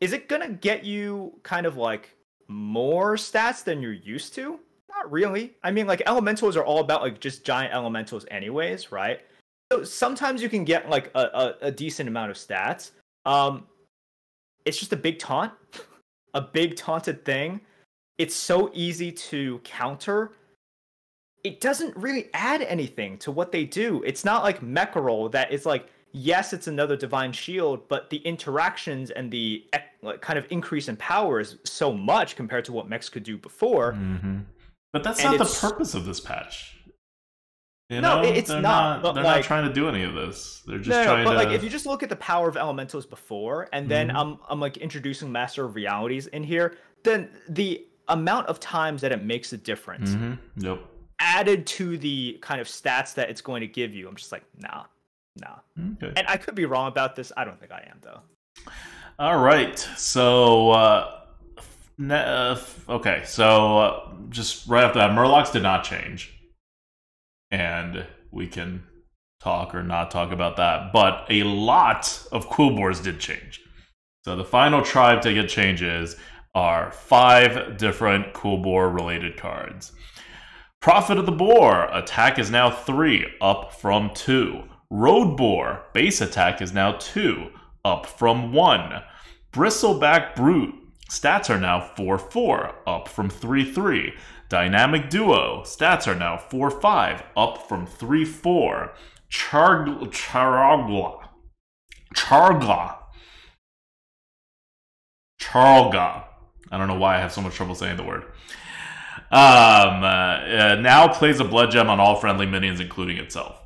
is it gonna get you kind of like more stats than you're used to? Not really. I mean, like elementals are all about like just giant elementals, anyways, right? So sometimes you can get like a, a, a decent amount of stats. Um, it's just a big taunt, a big taunted thing. It's so easy to counter. It doesn't really add anything to what they do. It's not like Mecherel that is like yes, it's another divine shield, but the interactions and the like, kind of increase in power is so much compared to what mechs could do before. hmm But that's And not the purpose of this patch. You No, know? it's they're not, but, they're like- not trying to do any of this. They're just no, no, trying but to. like if you just look at the power of elementals before, and then Mhm. I'm I'm like introducing Master of Realities in here, then the amount of times that it makes a difference Mhm. Yep. Added to the kind of stats that it's going to give you, I'm just like, nah, nah. Okay. And I could be wrong about this. I don't think I am though. All right. So, uh, uh, okay. So, uh, just right after that, Murlocs did not change. And we can talk or not talk about that. But a lot of Quillboars did change. So, the final tribe to get changes are five different Quillboar related cards. Prophet of the Boar, attack is now three, up from two. Road Boar, base attack is now two, up from one. Bristleback Brute, stats are now 4 4, up from 3 3. Dynamic Duo, stats are now 4 5, up from 3 4. Charg- Charogla, Chargla, Charlga. I don't know why I have so much trouble saying the word. Um, uh, uh, now plays a blood gem on all friendly minions, including itself.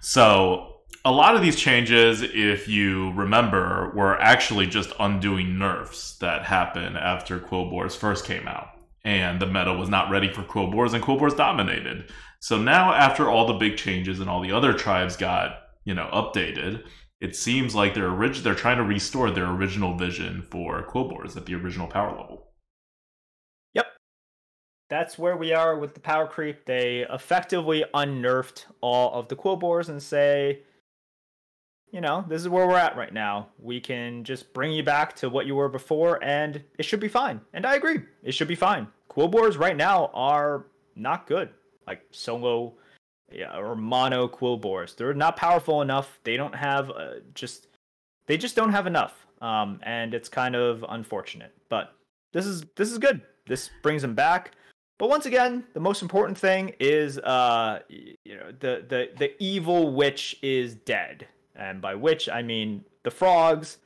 So a lot of these changes, if you remember, were actually just undoing nerfs that happened after Quillboars first came out. And the meta was not ready for Quillboars, and Quillboars dominated. So now, after all the big changes and all the other tribes got, you know, updated, it seems like they're orig- they're trying to restore their original vision for Quillboars at the original power level. That's where we are with the power creep. They effectively unnerfed all of the Quillboars and say, you know, this is where we're at right now. We can just bring you back to what you were before, and it should be fine. And I agree, it should be fine. Quillboars right now are not good, like solo yeah, or mono Quillboars. They're not powerful enough. They don't have uh, just, they just don't have enough. Um, and it's kind of unfortunate. But this is this is good. This brings them back. But once again, the most important thing is, uh, you know, the the the evil witch is dead, and by witch I mean the frogs,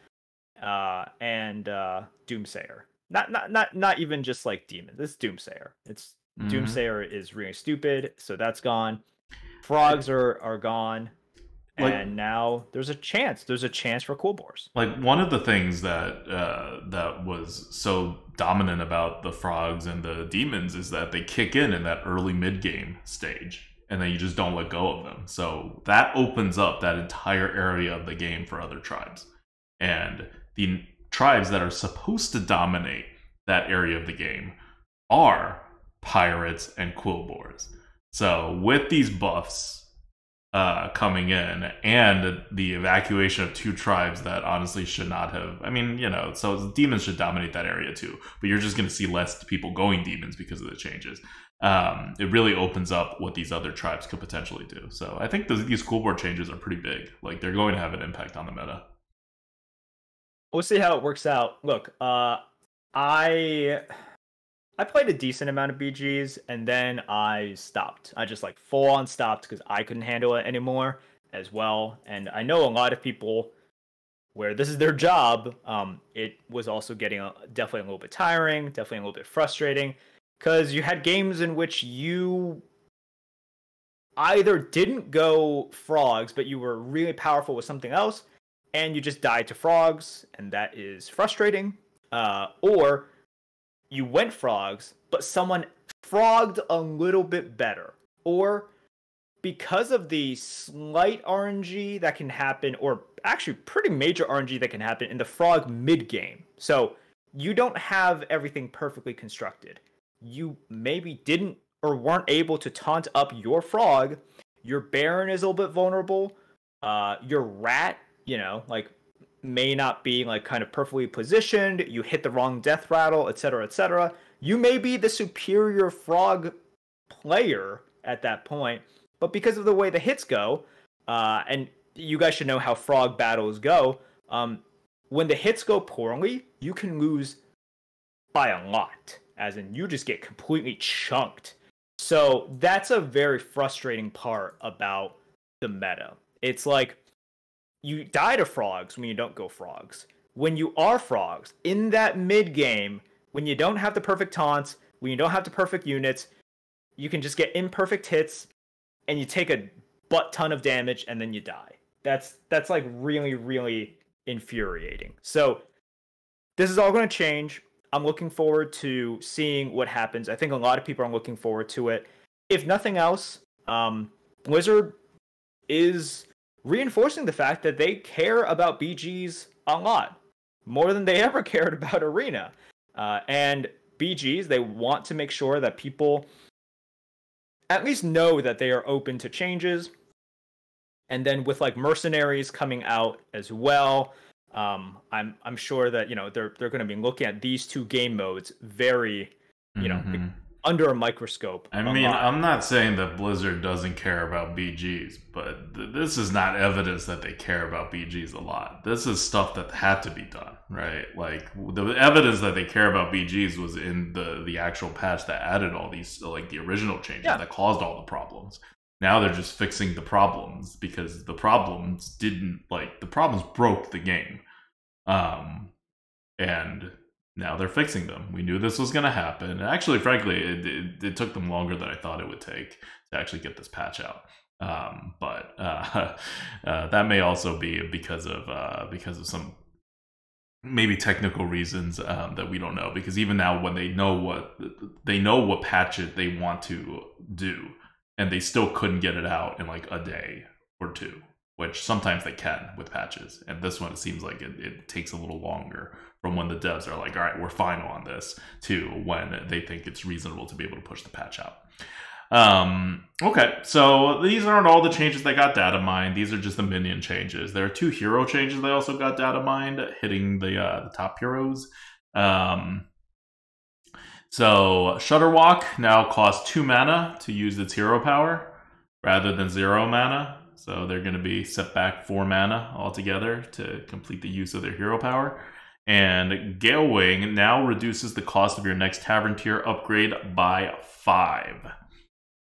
uh, and uh, Doomsayer. Not not not not even just like demon. This Doomsayer. It's Mhm. Doomsayer is really stupid, so that's gone. Frogs are are gone, Like- and now there's a chance. There's a chance for Quillboars. like one of the things that uh, that was so dominant about the frogs and the demons is that they kick in in that early mid game stage and then you just don't let go of them so that opens up that entire area of the game for other tribes and the tribes that are supposed to dominate that area of the game are pirates and quillboars so with these buffs uh, coming in and the evacuation of two tribes that honestly should not have. I mean, you know, so demons should dominate that area too, but you're just going to see less people going demons because of the changes. Um, it really opens up what these other tribes could potentially do. So I think those, these Quillboar changes are pretty big. Like they're going to have an impact on the meta. we'll see how it works out. Look, uh, I I played a decent amount of BGs and then I stopped. I just like full on stopped because I couldn't handle it anymore as well. And I know a lot of people where this is their job. Um, it was also getting a, definitely a little bit tiring, definitely a little bit frustrating because you had games in which you either didn't go frogs, but you were really powerful with something else, and you just died to frogs, and that is frustrating. Uh, or you went frogs, but someone frogged a little bit better. Or because of the slight RNG that can happen, or actually pretty major RNG that can happen in the frog mid game. So you don't have everything perfectly constructed. You maybe didn't or weren't able to taunt up your frog. Your Baron is a little bit vulnerable. Uh, your rat, you know, like may not be like kind of perfectly positioned. You hit the wrong death rattle, etc., etc. You may be the superior frog player at that point, but because of the way the hits go, uh, and you guys should know how frog battles go. Um, when the hits go poorly, you can lose by a lot, as in you just get completely chunked. So that's a very frustrating part about the meta. It's like you die to frogs when you don't go frogs. When you are frogs, in that mid game, when you don't have the perfect taunts, when you don't have the perfect units, you can just get imperfect hits and you take a butt ton of damage and then you die. That's that's like really really infuriating. So this is all going to change. I'm looking forward to seeing what happens. I think a lot of people are looking forward to it. If nothing else, um, Blizzard is reinforcing the fact that they care about BGs a lot more than they ever cared about Arena. Uh, and BGs, they want to make sure that people at least know that they are open to changes. And then with like mercenaries coming out as well, um, I'm I'm sure that you know they're they're going to be looking at these two game modes very, you know, mm-hmm under a microscope. I mean, lot. I'm not saying that Blizzard doesn't care about BGs, but th- this is not evidence that they care about BGs a lot. This is stuff that had to be done, right? Like the evidence that they care about BGs was in the the actual patch that added all these like the original changes yeah. that caused all the problems. Now they're just fixing the problems because the problems didn't like the problems broke the game. Um and now they're fixing them. We knew this was going to happen. Actually, frankly, it, it, it, took them longer than I thought it would take to actually get this patch out. Um, but uh, uh, that may also be because of uh, because of some maybe technical reasons um, that we don't know. Because even now, when they know what they know what patch it they want to do, and they still couldn't get it out in like a day or two which sometimes they can with patches. And this one, it seems like it, it, takes a little longer from when the devs are like, all right, we're final on this, to when they think it's reasonable to be able to push the patch out. Um, okay, so these aren't all the changes that got data mined. These are just the minion changes. There are two hero changes they also got data mined, hitting the, uh, the top heroes. Um, so Shudderwock now costs two mana to use its hero power rather than zero mana. So they're going to be set back four mana altogether to complete the use of their hero power. And Gale Wing now reduces the cost of your next Tavern tier upgrade by five.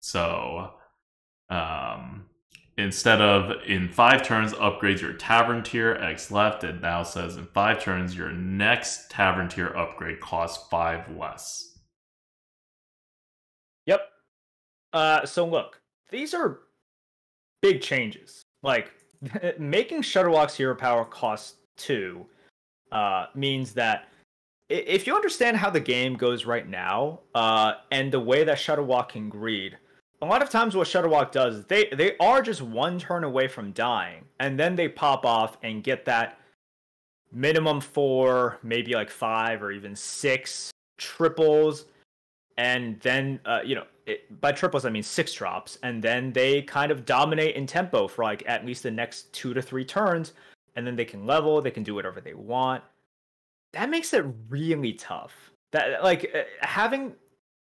So um, instead of in five turns upgrades your Tavern tier X left, it now says in five turns your next Tavern tier upgrade costs five less. Yep. Uh, so look, these are big changes. Like making Shudderwock's hero power cost two uh, means that if you understand how the game goes right now uh, and the way that Shudderwock can greed, a lot of times what Shudderwock does, they they are just one turn away from dying, and then they pop off and get that minimum four, maybe like five or even six triples, and then uh, you know it, by triples I mean six drops, and then they kind of dominate in tempo for like at least the next two to three turns, and then they can level, they can do whatever they want. That makes it really tough. That like uh, having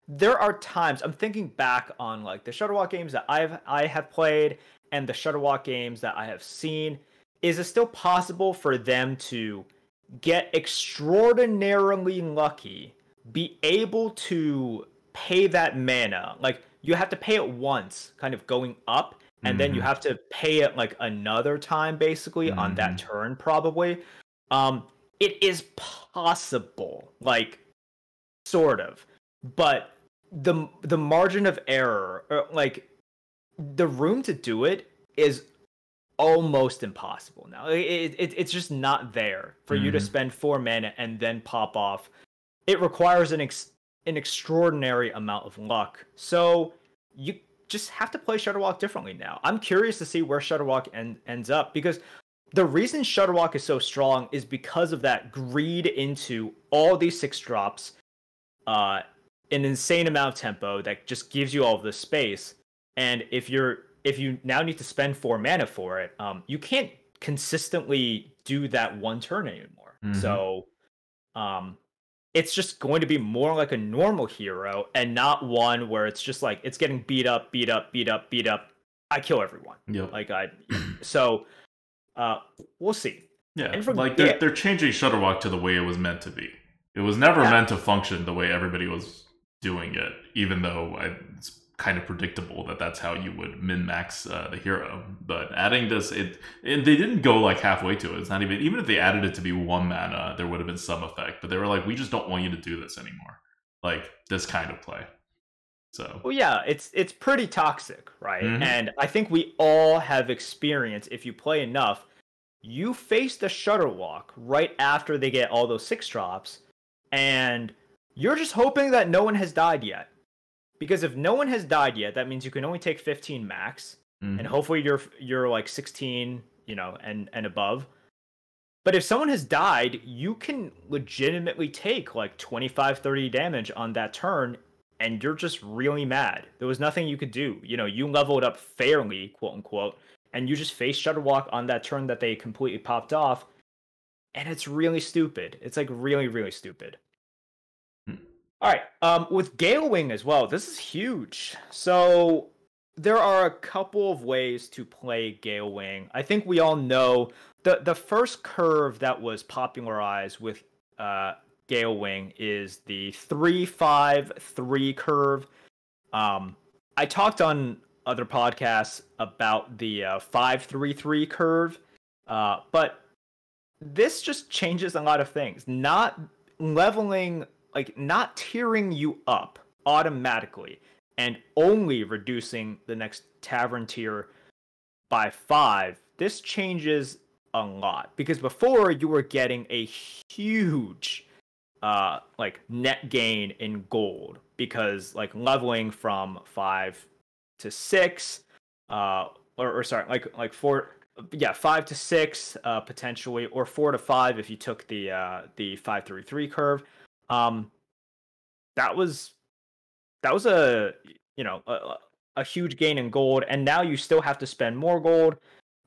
there are times I'm thinking back on like the Shudderwock games that I've I have played and the Shudderwock games that I have seen. Is it still possible for them to get extraordinarily lucky, be able to pay that mana. Like you have to pay it once, kind of going up, and mm-hmm. then you mm-hmm. have to pay it like another time, basically mm-hmm. on that mm-hmm. turn, probably. Um, it is possible, like sort of, but the the margin of error, or like the room to do it, is almost impossible now. It, it it's just not there for mm-hmm. you to mm-hmm. spend four mana and then pop off. It requires an ex- an extraordinary amount of luck. So you just have to play Shudderwock differently now. I'm curious to see where Shudderwock en- ends up because the reason Shudderwock is so strong is because of that greed into all these six drops, uh, an insane amount of tempo that just gives you all of this space. And if you're if you now need to spend four mana for it, um, you can't consistently do that one turn anymore. Mm-hmm. So, um, it's just going to be more like a normal hero and not one where it's just like it's getting beat up, beat up, beat up, beat up. I kill everyone. Yep. Like I, so uh, we'll see. Yeah, for, like they're, yeah. they're changing Shudderwock to the way it was meant to be. It was never yeah. meant to function the way everybody was doing it, even though I, it's kind of predictable that that's how you would min max uh, the hero. But adding this, it, it, they didn't go like halfway to it. It's not even even if they added it to be one mana, there would have been some effect. But they were like, we just don't want you to do this anymore, like this kind of play. So well, yeah, it's it's pretty toxic, right? Mm-hmm. And I think we all have experience. If you play enough, you face the Shudderwock right after they get all those six drops, and you're just hoping that no one has died yet because if no one has died yet, that means you can only take 15 max, mm-hmm. and hopefully you're you're like 16, you know, and and above. But if someone has died, you can legitimately take like 25, 30 damage on that turn, and you're just really mad. There was nothing you could do. You know, you leveled up fairly, quote unquote, and you just face Shudderwock on that turn that they completely popped off, and it's really stupid. It's like really, really stupid. All right. Um, with Gale Wing as well, this is huge. So there are a couple of ways to play Gale Wing. I think we all know the the first curve that was popularized with uh, Gale Wing is the three five three curve. Um, I talked on other podcasts about the uh, five three three curve, uh, but this just changes a lot of things. Not leveling like not tearing you up automatically and only reducing the next tavern tier by five, this changes a lot. Because before you were getting a huge uh like net gain in gold. Because like leveling from five to six uh or, or sorry like like four yeah five to six uh potentially or four to five if you took the uh the five three three curve um, that was that was a you know a, a huge gain in gold, and now you still have to spend more gold.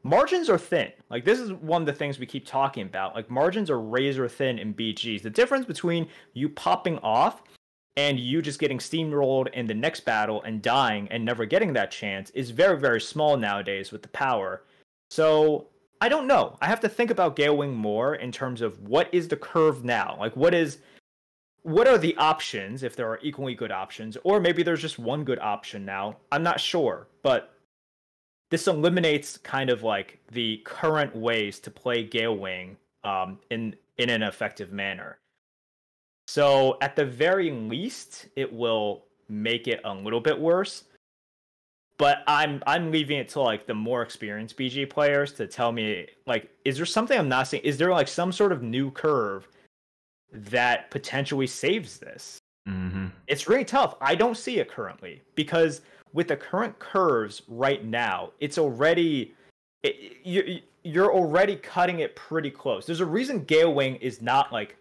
Margins are thin. Like this is one of the things we keep talking about. Like margins are razor thin in BGs. The difference between you popping off and you just getting steamrolled in the next battle and dying and never getting that chance is very very small nowadays with the power. So I don't know. I have to think about Gale Wing more in terms of what is the curve now. Like what is what are the options if there are equally good options or maybe there's just one good option now? I'm not sure but this eliminates kind of like the current ways to play gale wing um, in in an effective manner. So at the very least it will make it a little bit worse but i'm i'm leaving it to like the more experienced bg players to tell me like is there something i'm not seeing? Is there like some sort of new curve that potentially saves this. Mm-hmm. It's really tough. I don't see it currently because with the current curves right now, it's already it, you, you're already cutting it pretty close. There's a reason Gale Wing is not like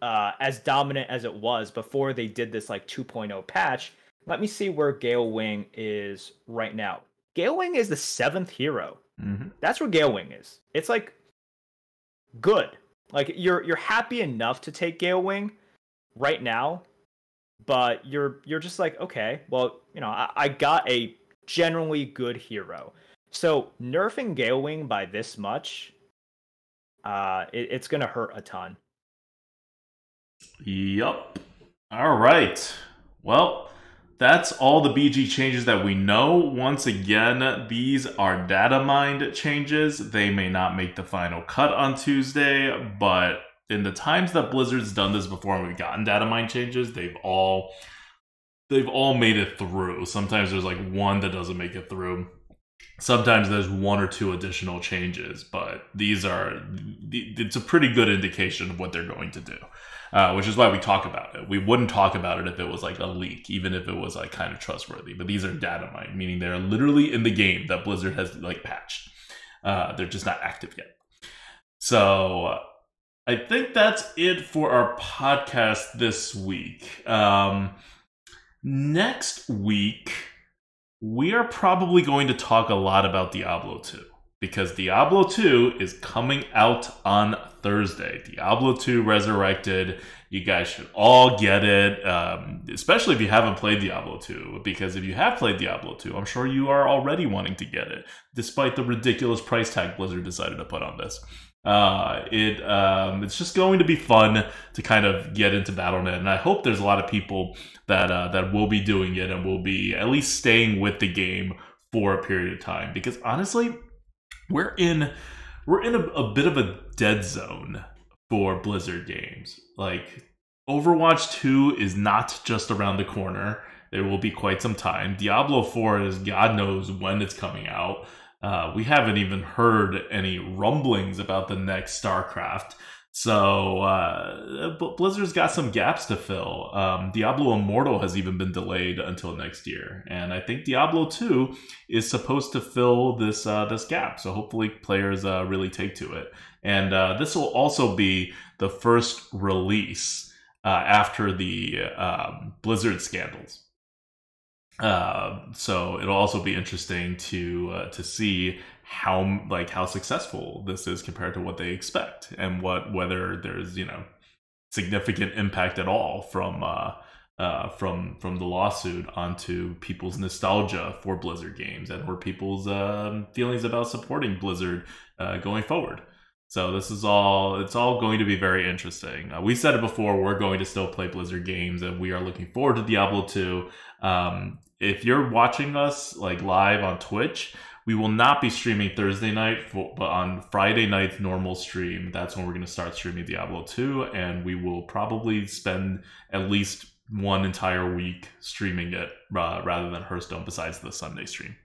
uh, as dominant as it was before they did this like 2.0 patch. Let me see where Gale Wing is right now. Gale Wing is the seventh hero. Mm-hmm. That's where Gale Wing is. It's like good. Like you're you're happy enough to take Gale Wing right now, but you're you're just like, okay, well, you know, I, I got a generally good hero. So nerfing Gale Wing by this much, uh, it, it's gonna hurt a ton. Yup. All right. Well, that's all the BG changes that we know. Once again, these are data mined changes. They may not make the final cut on Tuesday, but in the times that Blizzard's done this before and we've gotten data mine changes, they've all they've all made it through. Sometimes there's like one that doesn't make it through. Sometimes there's one or two additional changes, but these are it's a pretty good indication of what they're going to do. Uh, which is why we talk about it. We wouldn't talk about it if it was like a leak, even if it was like kind of trustworthy. But these are data mine, meaning they're literally in the game that Blizzard has like patched. Uh, they're just not active yet. So I think that's it for our podcast this week. Um, next week, we are probably going to talk a lot about Diablo 2 because Diablo 2 is coming out on Thursday. Diablo 2 Resurrected. You guys should all get it, um, especially if you haven't played Diablo 2. Because if you have played Diablo 2, I'm sure you are already wanting to get it, despite the ridiculous price tag Blizzard decided to put on this. Uh, it um, it's just going to be fun to kind of get into Battle.net, and I hope there's a lot of people that uh, that will be doing it and will be at least staying with the game for a period of time. Because honestly, we're in we're in a, a bit of a dead zone for Blizzard games. Like Overwatch 2 is not just around the corner. There will be quite some time. Diablo 4 is God knows when it's coming out. Uh, we haven't even heard any rumblings about the next StarCraft. So uh, Blizzard's got some gaps to fill. Um, Diablo Immortal has even been delayed until next year, and I think Diablo 2 is supposed to fill this uh, this gap. So hopefully players uh, really take to it. And uh, this will also be the first release uh, after the um, Blizzard scandals. Uh, so it'll also be interesting to uh, to see how like how successful this is compared to what they expect, and what whether there's you know significant impact at all from uh, uh, from from the lawsuit onto people's nostalgia for Blizzard games and or people's um, feelings about supporting Blizzard uh, going forward. So this is all it's all going to be very interesting. Uh, we said it before, we're going to still play Blizzard games and we are looking forward to Diablo 2. Um, if you're watching us like live on Twitch, we will not be streaming Thursday night, but on Friday night's normal stream, that's when we're going to start streaming Diablo 2, and we will probably spend at least one entire week streaming it uh, rather than Hearthstone, besides the Sunday stream.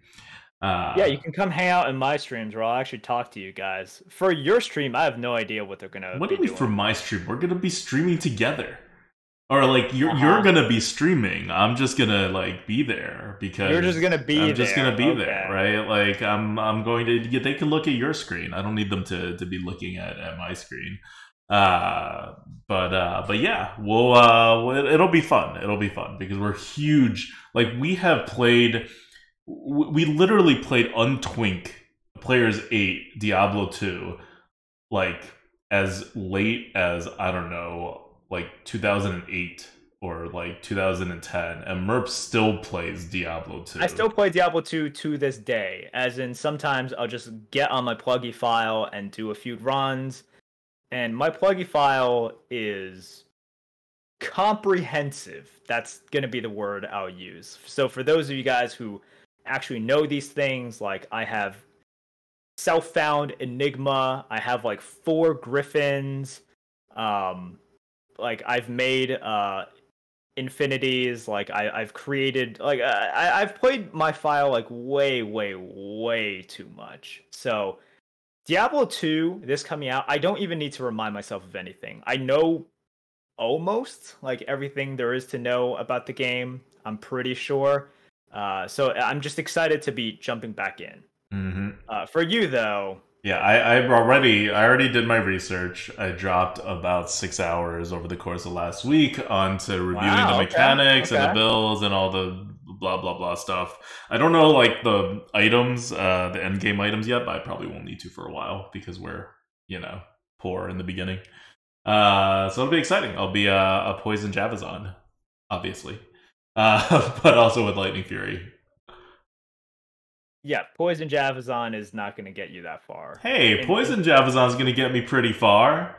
Uh, yeah, you can come hang out in my streams where I'll actually talk to you guys. For your stream, I have no idea what they're gonna. What do you mean for my stream? We're gonna be streaming together or like you're uh-huh. you're gonna be streaming. I'm just gonna like be there because you're just gonna be i'm just gonna be okay. there right? Like i'm i'm going to get they can look at your screen. I don't need them to to be looking at at my screen. Uh but uh but yeah we'll uh it'll be fun. It'll be fun because we're huge. Like we have played we literally played untwink players 8 diablo 2 like as late as i don't know like 2008 or like 2010 and merp still plays diablo 2 i still play diablo 2 to this day as in sometimes i'll just get on my PlugY file and do a few runs and my PlugY file is comprehensive. That's going to be the word i'll use. So for those of you guys who actually know these things like i have self-found enigma i have like four griffins um like I've made uh infinities like I, i've created like I, i've played my file like way way way too much. So diablo 2 this coming out i don't even need to remind myself of anything. I know almost like everything there is to know about the game i'm pretty sure. Uh, so i'm just excited to be jumping back in. Mm-hmm. uh, for you though yeah, I, I already I already did my research. I dropped about six hours over the course of last week onto reviewing wow, the mechanics okay, okay. and the builds and all the blah blah blah stuff. I don't know like the items, uh, the end game items yet, but I probably won't need to for a while because we're you know poor in the beginning. Uh, so it'll be exciting. I'll be a, a poison Javazon, obviously, uh, but also with Lightning Fury yeah, Poison Javazon is not going to get you that far. Hey, Poison Javazon is going to get me pretty far.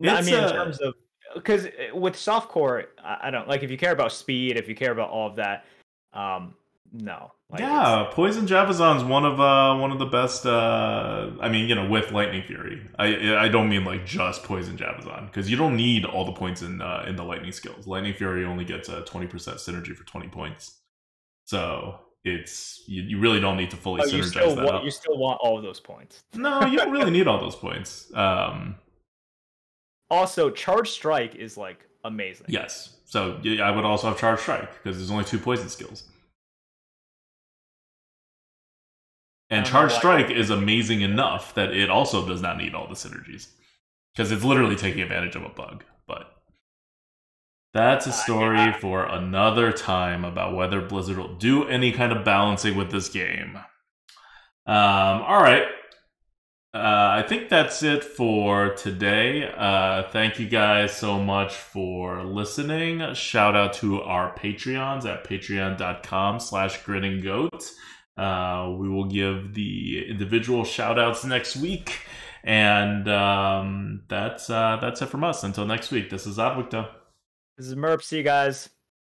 I mean, a... in terms of because uh, with softcore, I don't like if you care about speed, if you care about all of that. Um, no. Like, yeah, Poison Javazon's one of uh one of the best. uh I mean, you know, with Lightning Fury. I I don't mean like just Poison Javazon because you don't need all the points in uh, in the Lightning skills. Lightning Fury only gets a twenty percent synergy for twenty points, so it's you, you really don't need to fully oh, synergize you still that. want, up. you still want all of those points. No, you don't really need all those points. Um, Also, Charge Strike is like amazing. yes, so yeah, I would also have Charge Strike because there's only two poison skills. And Charge Strike is amazing enough that it also does not need all the synergies. Because it's literally taking advantage of a bug. That's a Uh, story yeah. for another time about whether Blizzard will do any kind of balancing with this game. Um, all right. Uh, I think that's it for today. Uh, thank you guys so much for listening. Shout out to our Patreons at patreon.com slash grinninggoat. Uh, we will give the individual shout outs next week. And um, that's uh, that's it from us. Until next week, this is Adwcta. This is Merp. See you guys.